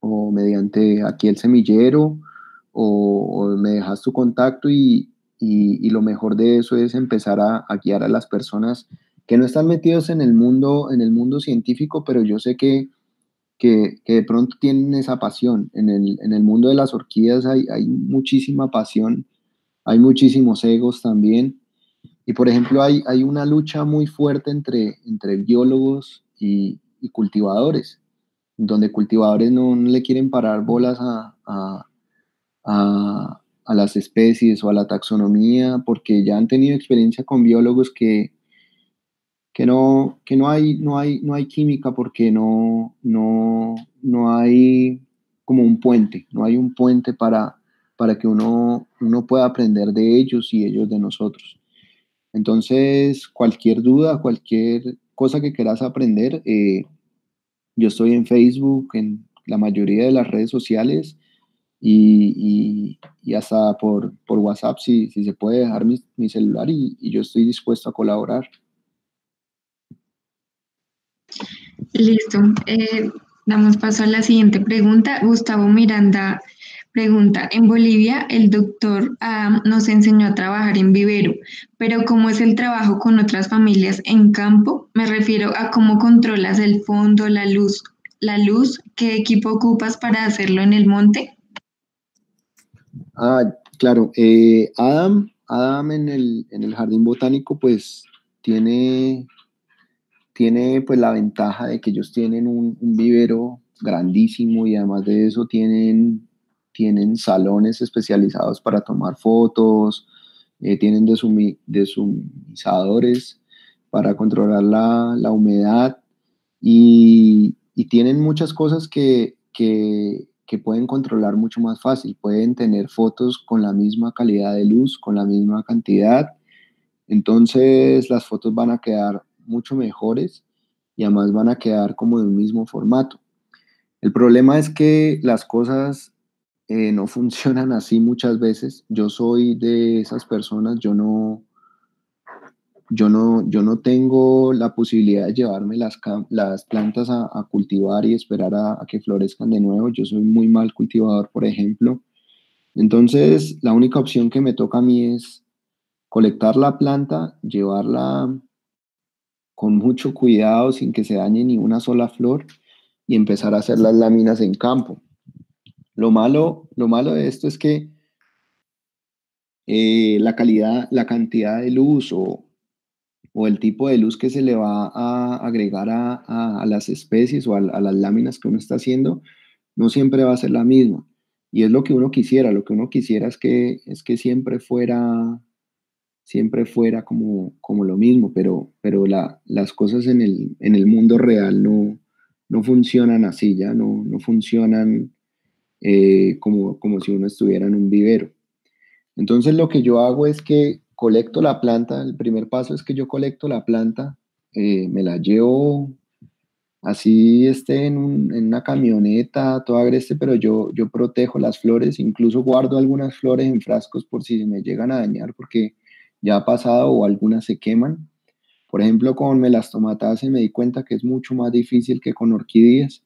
o mediante aquí el semillero, o, o, me dejas tu contacto y, y, lo mejor de eso es empezar a, a guiar a las personas que no están metidos en el mundo, en el mundo científico, pero yo sé que, que, de pronto tienen esa pasión. En el, en el mundo de las orquídeas hay, hay, muchísima pasión, hay muchísimos egos también. Y por ejemplo, hay, hay una lucha muy fuerte entre, entre biólogos y, y cultivadores, donde cultivadores no, le quieren parar bolas a, a, a las especies o a la taxonomía, porque ya han tenido experiencia con biólogos que, que no, que no, hay, no, hay, no hay química porque no, no, no hay como un puente, no hay un puente para, para que uno, uno pueda aprender de ellos y ellos de nosotros. Entonces, cualquier duda, cualquier cosa que quieras aprender, eh, yo estoy en Facebook, en la mayoría de las redes sociales y, y, y hasta por, por WhatsApp si, si, se puede dejar mi, celular y yo estoy dispuesto a colaborar. Listo. Eh, damos paso a la siguiente pregunta. Gustavo Miranda pregunta, en Bolivia el doctor Adam nos enseñó a trabajar en vivero, pero ¿cómo es el trabajo con otras familias en campo? Me refiero a cómo controlas el fondo, la luz, la luz, ¿qué equipo ocupas para hacerlo en el monte? Ah, claro. Eh, Adam, Adam en el, en el jardín botánico pues tiene tiene pues la ventaja de que ellos tienen un, vivero grandísimo y además de eso tienen, tienen salones especializados para tomar fotos, eh, tienen deshumisadores para controlar la, humedad y, tienen muchas cosas que, que, pueden controlar mucho más fácil. Pueden tener fotos con la misma calidad de luz, con la misma cantidad. Entonces las fotos van a quedar mucho mejores y además van a quedar como de un mismo formato. El problema es que las cosas eh, no [LAUGHS] funcionan así muchas veces. Yo soy de esas personas, yo no, yo no, yo no tengo la posibilidad de llevarme las, las plantas a, cultivar y esperar a, a, que florezcan de nuevo. Yo soy muy mal cultivador, por ejemplo. Entonces, la única opción que me toca a mí es colectar la planta, llevarla con mucho cuidado sin que se dañe ni una sola flor y empezar a hacer las láminas en campo. Lo malo, lo malo de esto es que eh, la calidad, la cantidad de luz o, el tipo de luz que se le va a agregar a, las especies o a, las láminas que uno está haciendo, no siempre va a ser la misma. Y es lo que uno quisiera, lo que uno quisiera es que, es que siempre fuera siempre fuera como, como lo mismo, pero, pero la, las cosas en el, en el mundo real no, no funcionan así, ya no, no funcionan eh, como, como si uno estuviera en un vivero. Entonces lo que yo hago es que colecto la planta, el primer paso es que yo colecto la planta, eh, me la llevo así esté en, en, una camioneta, toda agreste, pero yo, yo protejo las flores, incluso guardo algunas flores en frascos por si me llegan a dañar, porque ya ha pasado o algunas se queman. Por ejemplo, con melastomatase me di cuenta que es mucho más difícil que con orquídeas.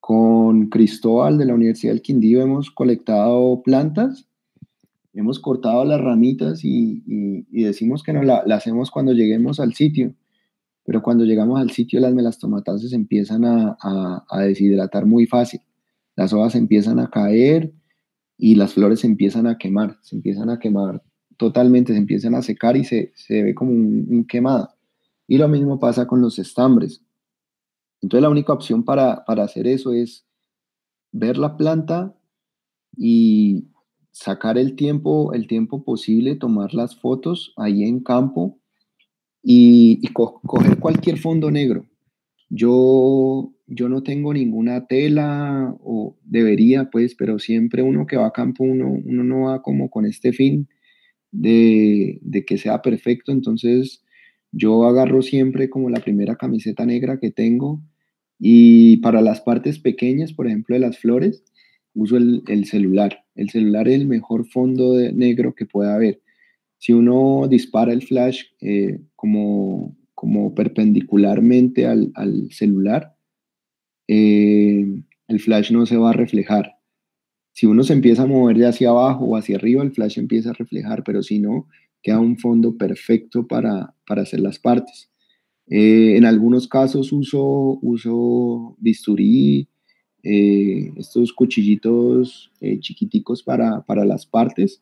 Con Cristóbal de la Universidad del Quindío hemos colectado plantas, hemos cortado las ramitas y, decimos que no la, hacemos cuando lleguemos al sitio. Pero cuando llegamos al sitio las melastomatases empiezan a, a deshidratar muy fácil. Las hojas empiezan a caer y las flores se empiezan a quemar, se empiezan a quemar totalmente, se empiezan a secar y se, ve como un, quemado. Y lo mismo pasa con los estambres. Entonces la única opción para, hacer eso es ver la planta y sacar el tiempo, el tiempo posible, tomar las fotos ahí en campo y, coger cualquier fondo negro. Yo, yo no tengo ninguna tela o debería, pues, pero siempre uno que va a campo, uno, uno no va como con este fin de, que sea perfecto, entonces yo agarro siempre como la primera camiseta negra que tengo y para las partes pequeñas, por ejemplo, de las flores, uso el, celular. El celular es el mejor fondo de negro que pueda haber. Si uno dispara el flash eh, como, como perpendicularmente al, celular, eh, el flash no se va a reflejar. Si uno se empieza a mover de hacia abajo o hacia arriba, el flash empieza a reflejar, pero si no, queda un fondo perfecto para, hacer las partes. Eh, en algunos casos uso, uso bisturí, eh, estos cuchillitos eh, chiquiticos para, las partes,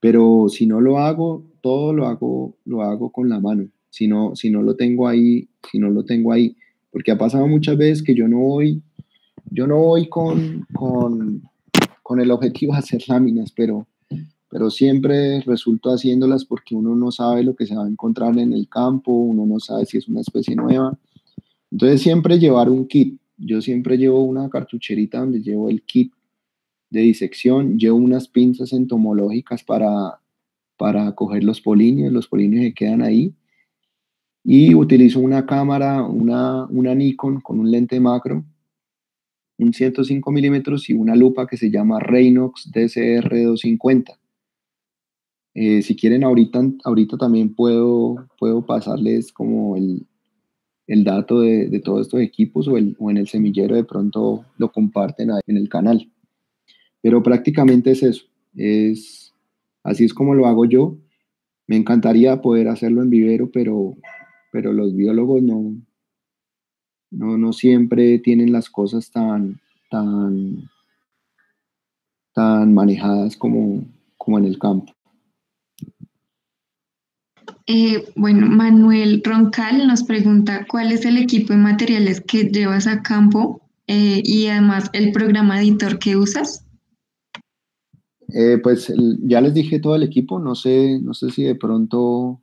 pero si no lo hago, todo lo hago, lo hago con la mano. Si no, si no lo tengo ahí, si no lo tengo ahí, porque ha pasado muchas veces que yo no voy, yo no voy con, con con el objetivo de hacer láminas, pero, pero siempre resulto haciéndolas porque uno no sabe lo que se va a encontrar en el campo, uno no sabe si es una especie nueva. Entonces siempre llevar un kit. Yo siempre llevo una cartucherita donde llevo el kit de disección, llevo unas pinzas entomológicas para, para coger los polinios, los polinios que quedan ahí. Y utilizo una cámara, una, una Nikon con un lente macro un 105 milímetros y una lupa que se llama Reynox DCR250. Eh, si quieren, ahorita, ahorita también puedo, puedo pasarles como el, dato de, todos estos equipos o, el, o, en el semillero de pronto lo comparten en el canal. Pero prácticamente es eso. Es, así es como lo hago yo. Me encantaría poder hacerlo en vivero, pero, pero los biólogos no, no, no siempre tienen las cosas tan, tan, tan manejadas como, como en el campo. Eh, bueno, Manuel Roncal nos pregunta cuál es el equipo y materiales que llevas a campo eh, y además el programa editor que usas. Eh, pues ya les dije todo el equipo, no sé, no sé si de pronto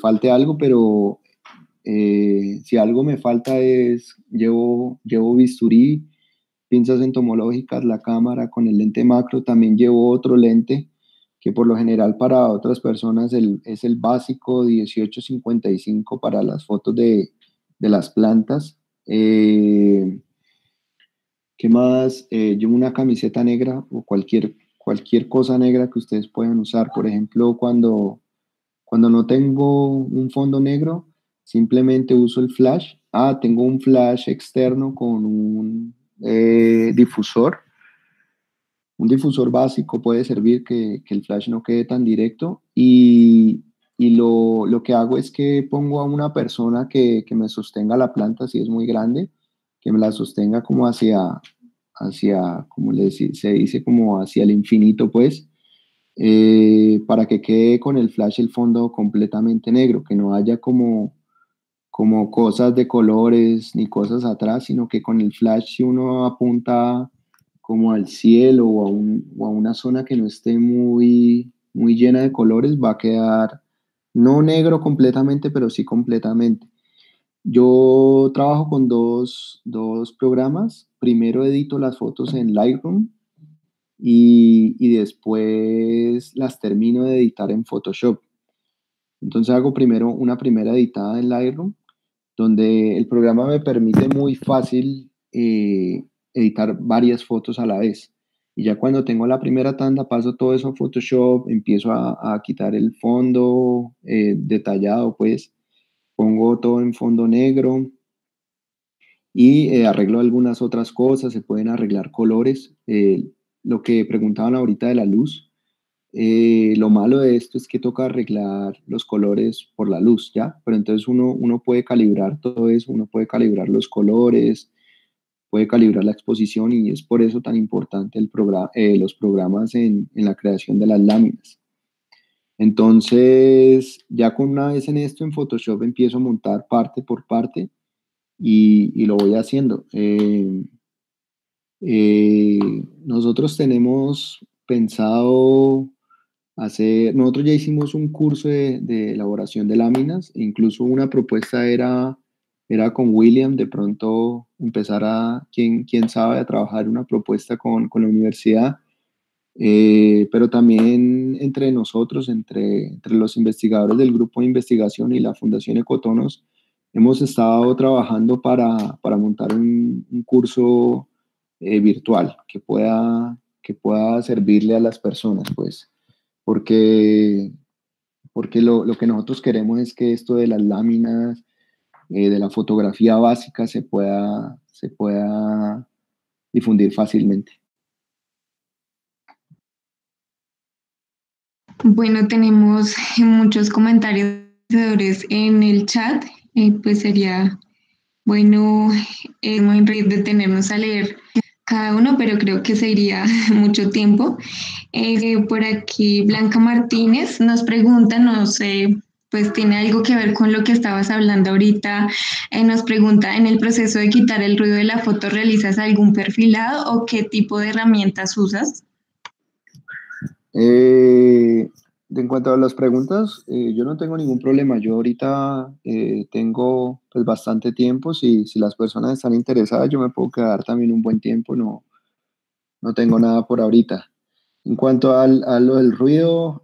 falte algo, pero si algo me falta es, llevo, llevo bisturí, pinzas entomológicas, la cámara con el lente macro, también llevo otro lente que por lo general para otras personas es el básico 1855 para las fotos de, las plantas. Eh, ¿Qué más? Eh, una camiseta negra o cualquier, cualquier cosa negra que ustedes puedan usar. Por ejemplo, cuando, cuando no tengo un fondo negro, simplemente uso el flash. Ah, tengo un flash externo con un eh, difusor un difusor básico puede servir que, el flash no quede tan directo y, lo, que hago es que pongo a una persona que, me sostenga la planta si es muy grande, que me la sostenga como hacia, hacia como se dice, como hacia el infinito, pues, eh, para que quede con el flash el fondo completamente negro, que no haya como, como cosas de colores ni cosas atrás, sino que con el flash si uno apunta como al cielo o a, una zona que no esté muy, muy llena de colores, va a quedar no negro completamente, pero sí completamente. Yo trabajo con dos, programas. Primero edito las fotos en Lightroom y, y, después las termino de editar en Photoshop. Entonces hago primero una primera editada en Lightroom, donde el programa me permite muy fácil eh, editar varias fotos a la vez. Y ya cuando tengo la primera tanda, paso todo eso a Photoshop, empiezo a, quitar el fondo eh, detallado, pues pongo todo en fondo negro y eh, arreglo algunas otras cosas, se pueden arreglar colores. Lo que preguntaban ahorita de la luz, lo malo de esto es que toca arreglar los colores por la luz, ¿ya? Pero entonces uno, uno puede calibrar todo eso, uno puede calibrar los colores, puede calibrar la exposición y es por eso tan importante el programa, eh, los programas en, en, la creación de las láminas. Entonces, ya con una vez en esto, en Photoshop empiezo a montar parte por parte y, y lo voy haciendo. Eh, eh, nosotros tenemos pensado hacer, nosotros ya hicimos un curso de, de elaboración de láminas, incluso una propuesta era era con William de pronto empezar a, quién, quién sabe, a trabajar una propuesta con, con la universidad, eh, pero también entre nosotros, entre, entre los investigadores del grupo de investigación y la Fundación Ecotonos, hemos estado trabajando para, para montar un, un curso eh, virtual que pueda, que pueda servirle a las personas, pues, porque, porque lo, lo que nosotros queremos es que esto de las láminas, eh, de la fotografía básica se pueda, se pueda difundir fácilmente. Bueno, tenemos [LAUGHS] muchos comentarios en el chat, eh, pues sería bueno, es muy detenernos a leer cada uno, pero creo que sería [LAUGHS] mucho tiempo. Eh, por aquí Blanca Martínez nos pregunta, no sé pues tiene algo que ver con lo que estabas hablando ahorita. Eh, nos pregunta, ¿en el proceso de quitar el ruido de la foto realizas algún perfilado o qué tipo de herramientas usas? Eh, en cuanto a las preguntas, eh, yo no tengo ningún problema. Yo ahorita tengo pues, bastante tiempo. Si, si las personas están interesadas, yo me puedo quedar también un buen tiempo. No, no tengo nada por ahorita. En cuanto al, a lo del ruido,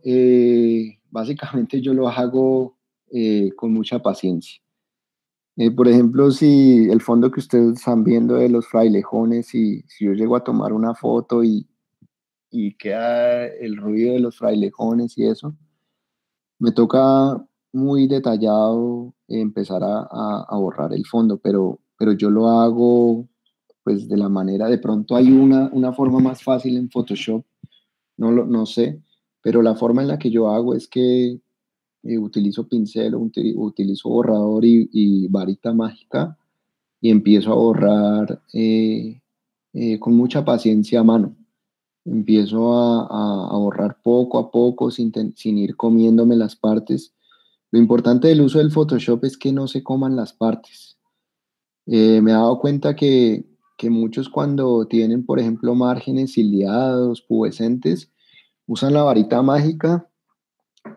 básicamente yo lo hago eh, con mucha paciencia. Eh, por ejemplo, si el fondo que ustedes están viendo de los frailejones, y si yo llego a tomar una foto y, y queda el ruido de los frailejones y eso, me toca muy detallado empezar a, a, borrar el fondo, pero, pero yo lo hago pues de la manera, de pronto hay una, una forma más fácil en Photoshop, no, lo, no sé, pero la forma en la que yo hago es que eh, utilizo pincel, utilizo borrador y, varita mágica y empiezo a borrar eh, eh, con mucha paciencia a mano. Empiezo a, borrar poco a poco sin, sin, ir comiéndome las partes. Lo importante del uso del Photoshop es que no se coman las partes. Eh, me he dado cuenta que, que, muchos cuando tienen, por ejemplo, márgenes ciliados, pubescentes, usan la varita mágica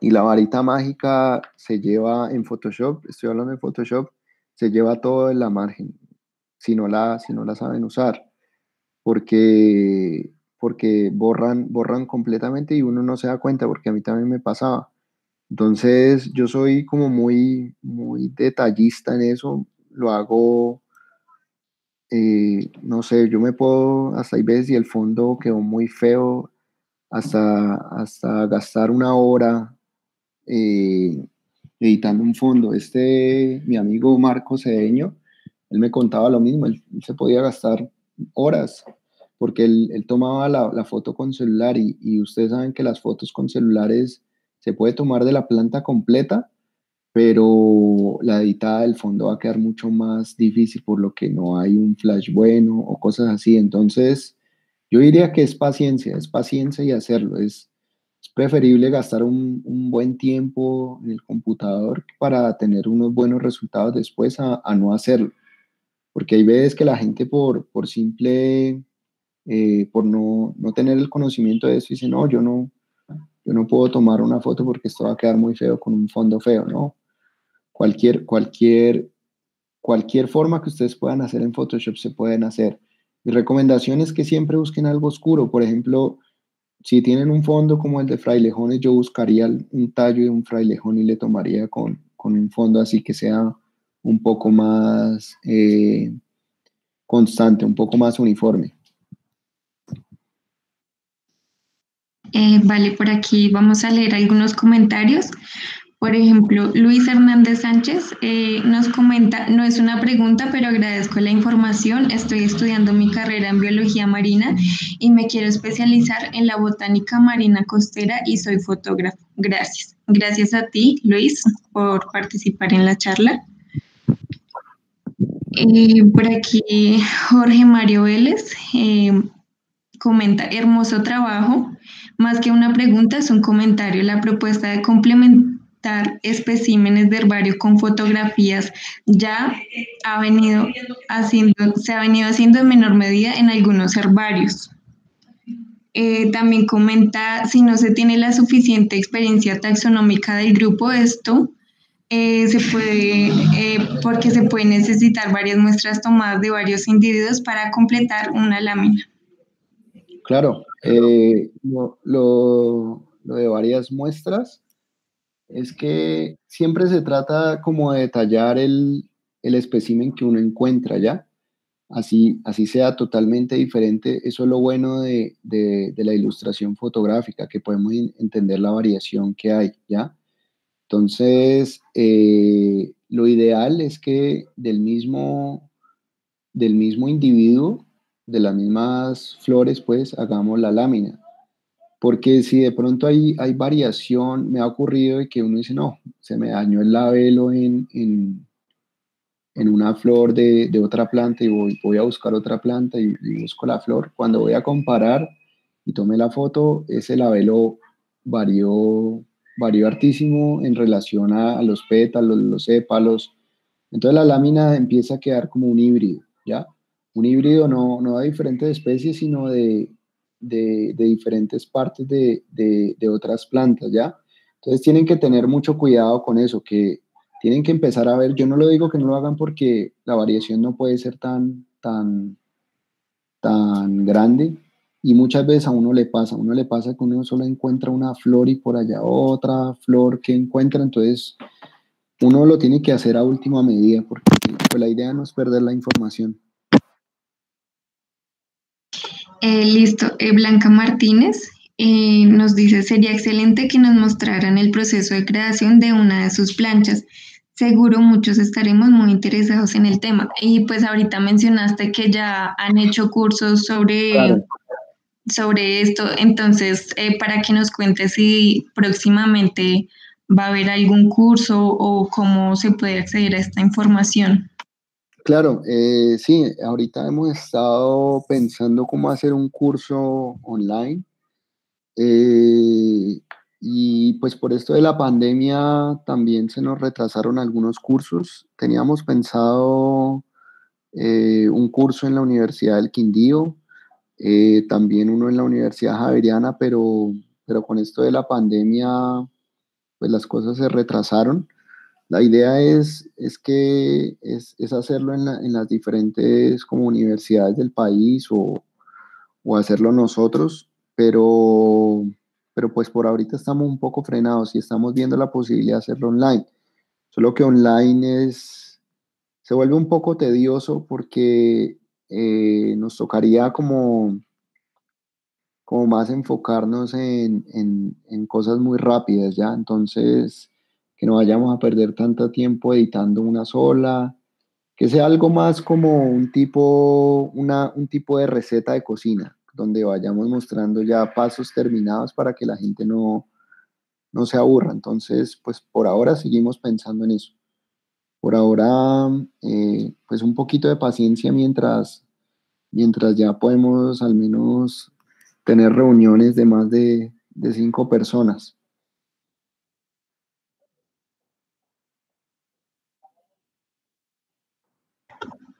y la varita mágica se lleva en Photoshop, estoy hablando de Photoshop, se lleva todo en la margen, si no la, si no la saben usar, porque, porque borran, borran completamente y uno no se da cuenta, porque a mí también me pasaba. Entonces yo soy como muy, muy detallista en eso, lo hago, eh, no sé, yo me puedo, hasta hay veces si el fondo quedó muy feo, hasta, hasta gastar una hora eh, editando un fondo. Este, mi amigo Marco Cedeño, él me contaba lo mismo, él, se podía gastar horas porque él, tomaba la, foto con celular y, y, ustedes saben que las fotos con celulares se puede tomar de la planta completa, pero la editada del fondo va a quedar mucho más difícil por lo que no hay un flash bueno o cosas así. Entonces, yo diría que es paciencia, es paciencia y hacerlo, es preferible gastar un, buen tiempo en el computador para tener unos buenos resultados después a, no hacerlo. Porque hay veces que la gente por, por simple, eh, por no, tener el conocimiento de eso, dice, no, yo no, yo no puedo tomar una foto porque esto va a quedar muy feo con un fondo feo, ¿no? Cualquier, cualquier, cualquier forma que ustedes puedan hacer en Photoshop se pueden hacer. Mi recomendación es que siempre busquen algo oscuro. Por ejemplo, si tienen un fondo como el de frailejones, yo buscaría un tallo de un frailejón y le tomaría con, un fondo así que sea un poco más eh, constante, un poco más uniforme. Eh, vale, por aquí vamos a leer algunos comentarios. Por ejemplo, Luis Hernández Sánchez eh, nos comenta, no es una pregunta, pero agradezco la información. Estoy estudiando mi carrera en biología marina y me quiero especializar en la botánica marina costera y soy fotógrafo. Gracias. Gracias a ti, Luis, por participar en la charla. Eh, por aquí, Jorge Mario Vélez comenta, hermoso trabajo. Más que una pregunta, es un comentario. La propuesta de complementar especímenes de herbario con fotografías ya ha venido haciendo, se ha venido haciendo en menor medida en algunos herbarios. Eh, también comenta, si no se tiene la suficiente experiencia taxonómica del grupo, esto eh, se puede, eh, porque se puede necesitar varias muestras tomadas de varios individuos para completar una lámina. Claro, lo, lo, de varias muestras es que siempre se trata como de detallar el, el espécimen que uno encuentra, ¿ya? Así, así sea totalmente diferente. Eso es lo bueno de, la ilustración fotográfica, que podemos entender la variación que hay, ¿ya? Entonces, eh, lo ideal es que del mismo, del mismo individuo, de las mismas flores, pues hagamos la lámina. Porque si de pronto hay, hay variación, me ha ocurrido de que uno dice, no, se me dañó el labelo en, en, en una flor de, de, otra planta y voy, voy a buscar otra planta y, busco la flor. Cuando voy a comparar y tomé la foto, ese labelo varió, varió hartísimo en relación a, los pétalos, los sépalos. Entonces la lámina empieza a quedar como un híbrido, ¿ya? Un híbrido no, no de diferentes especies, sino de, de, diferentes partes de, de, otras plantas, ¿ya? Entonces tienen que tener mucho cuidado con eso, que tienen que empezar a ver, yo no lo digo que no lo hagan porque la variación no puede ser tan, tan, tan grande y muchas veces a uno le pasa, a uno le pasa que uno solo encuentra una flor y por allá otra flor que encuentra, entonces uno lo tiene que hacer a última medida porque pues, la idea no es perder la información. Eh, listo, eh, Blanca Martínez eh, nos dice, sería excelente que nos mostraran el proceso de creación de una de sus planchas. Seguro muchos estaremos muy interesados en el tema. Y pues ahorita mencionaste que ya han hecho cursos sobre, sobre esto, entonces para que nos cuentes si próximamente va a haber algún curso o cómo se puede acceder a esta información. Claro, eh, sí, ahorita hemos estado pensando cómo hacer un curso online. Eh, y pues por esto de la pandemia también se nos retrasaron algunos cursos. Teníamos pensado eh, un curso en la Universidad del Quindío, también uno en la Universidad Javeriana, pero, pero con esto de la pandemia pues las cosas se retrasaron. La idea es, es que es, es hacerlo en, en, las diferentes como universidades del país o, o, hacerlo nosotros, pero, pero pues por ahorita estamos un poco frenados y estamos viendo la posibilidad de hacerlo online. Solo que online es, se vuelve un poco tedioso porque eh, nos tocaría como, como más enfocarnos en, en, en cosas muy rápidas, ¿ya? Entonces que no vayamos a perder tanto tiempo editando una sola, que sea algo más como un tipo, una, un tipo de receta de cocina, donde vayamos mostrando ya pasos terminados para que la gente no, no se aburra. Entonces, pues por ahora seguimos pensando en eso. Por ahora, eh, pues un poquito de paciencia mientras, mientras ya podemos al menos tener reuniones de más de, de cinco personas.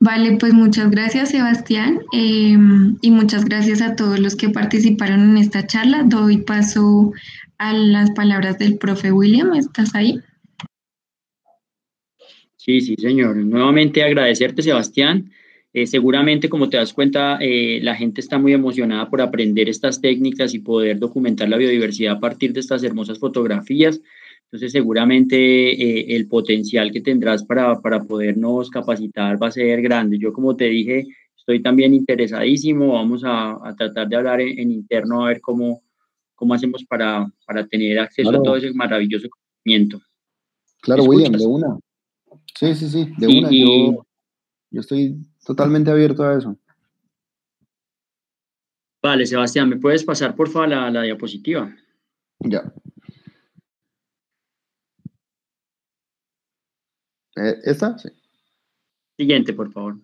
Vale, pues muchas gracias Sebastián em, y muchas gracias a todos los que participaron en esta charla. Doy paso a las palabras del profe William. ¿Estás ahí? Sí, sí, señor. Nuevamente agradecerte, Sebastián. Eh, seguramente, como te das cuenta, eh, la gente está muy emocionada por aprender estas técnicas y poder documentar la biodiversidad a partir de estas hermosas fotografías. Entonces, seguramente eh, el potencial que tendrás para, para podernos capacitar va a ser grande. Yo, como te dije, estoy también interesadísimo. Vamos a, a tratar de hablar en, interno a ver cómo, cómo hacemos para, para tener acceso a todo ese maravilloso conocimiento. Claro, William, de una. Sí, sí, sí, de una. yo, yo estoy totalmente abierto a eso. Vale, Sebastián, ¿me puedes pasar por favor la, la diapositiva? Ya. ¿Esta? Sí. Siguiente, por favor.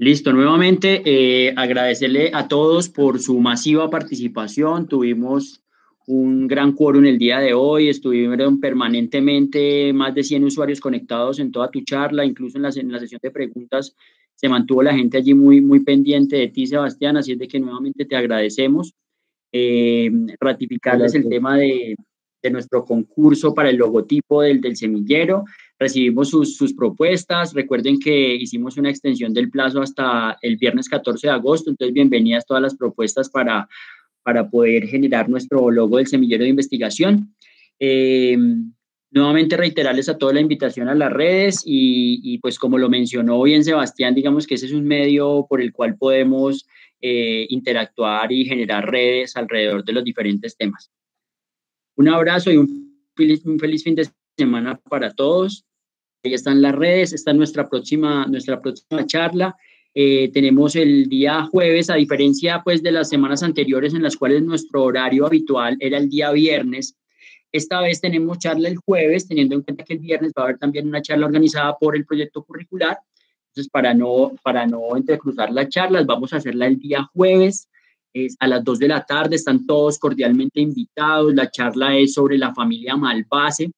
Listo, nuevamente eh, agradecerle a todos por su masiva participación. Tuvimos un gran quórum el día de hoy, estuvieron permanentemente más de 100 usuarios conectados en toda tu charla, incluso en la, en la sesión de preguntas se mantuvo la gente allí muy, muy pendiente de ti, Sebastián, así es de que nuevamente te agradecemos. Eh, ratificarles el tema de, de nuestro concurso para el logotipo del, del semillero. Recibimos sus, sus, propuestas. Recuerden que hicimos una extensión del plazo hasta el viernes 14 de agosto, entonces bienvenidas todas las propuestas para, para poder generar nuestro logo del semillero de investigación. Eh, nuevamente reiterarles a toda la invitación a las redes y, y, pues como lo mencionó bien Sebastián, digamos que ese es un medio por el cual podemos eh, interactuar y generar redes alrededor de los diferentes temas. Un abrazo y un feliz, un feliz fin de semana para todos. Ahí están las redes, está nuestra próxima, nuestra próxima charla. Eh, tenemos el día jueves, a diferencia pues de las semanas anteriores en las cuales nuestro horario habitual era el día viernes. Esta vez tenemos charla el jueves, teniendo en cuenta que el viernes va a haber también una charla organizada por el proyecto curricular. Entonces, para no, para no entrecruzar las charlas, vamos a hacerla el día jueves es a las 2 de la tarde, están todos cordialmente invitados. La charla es sobre la familia Malpase,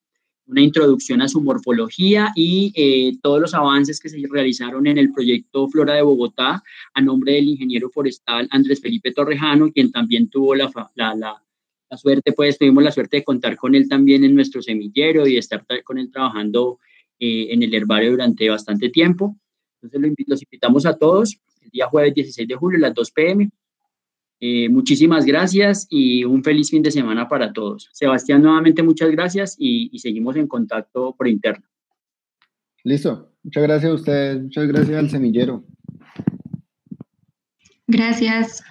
una introducción a su morfología y eh, todos los avances que se realizaron en el proyecto Flora de Bogotá a nombre del ingeniero forestal Andrés Felipe Torrejano, quien también tuvo la, la, la, la suerte, pues tuvimos la suerte de contar con él también en nuestro semillero y estar con él trabajando eh, en el herbario durante bastante tiempo. Entonces los invitamos a todos el día jueves 16 de julio a las 2 pm eh, muchísimas gracias y un feliz fin de semana para todos. Sebastián, nuevamente muchas gracias y, y seguimos en contacto por interno. Listo. Muchas gracias a ustedes. Muchas gracias al semillero. Gracias.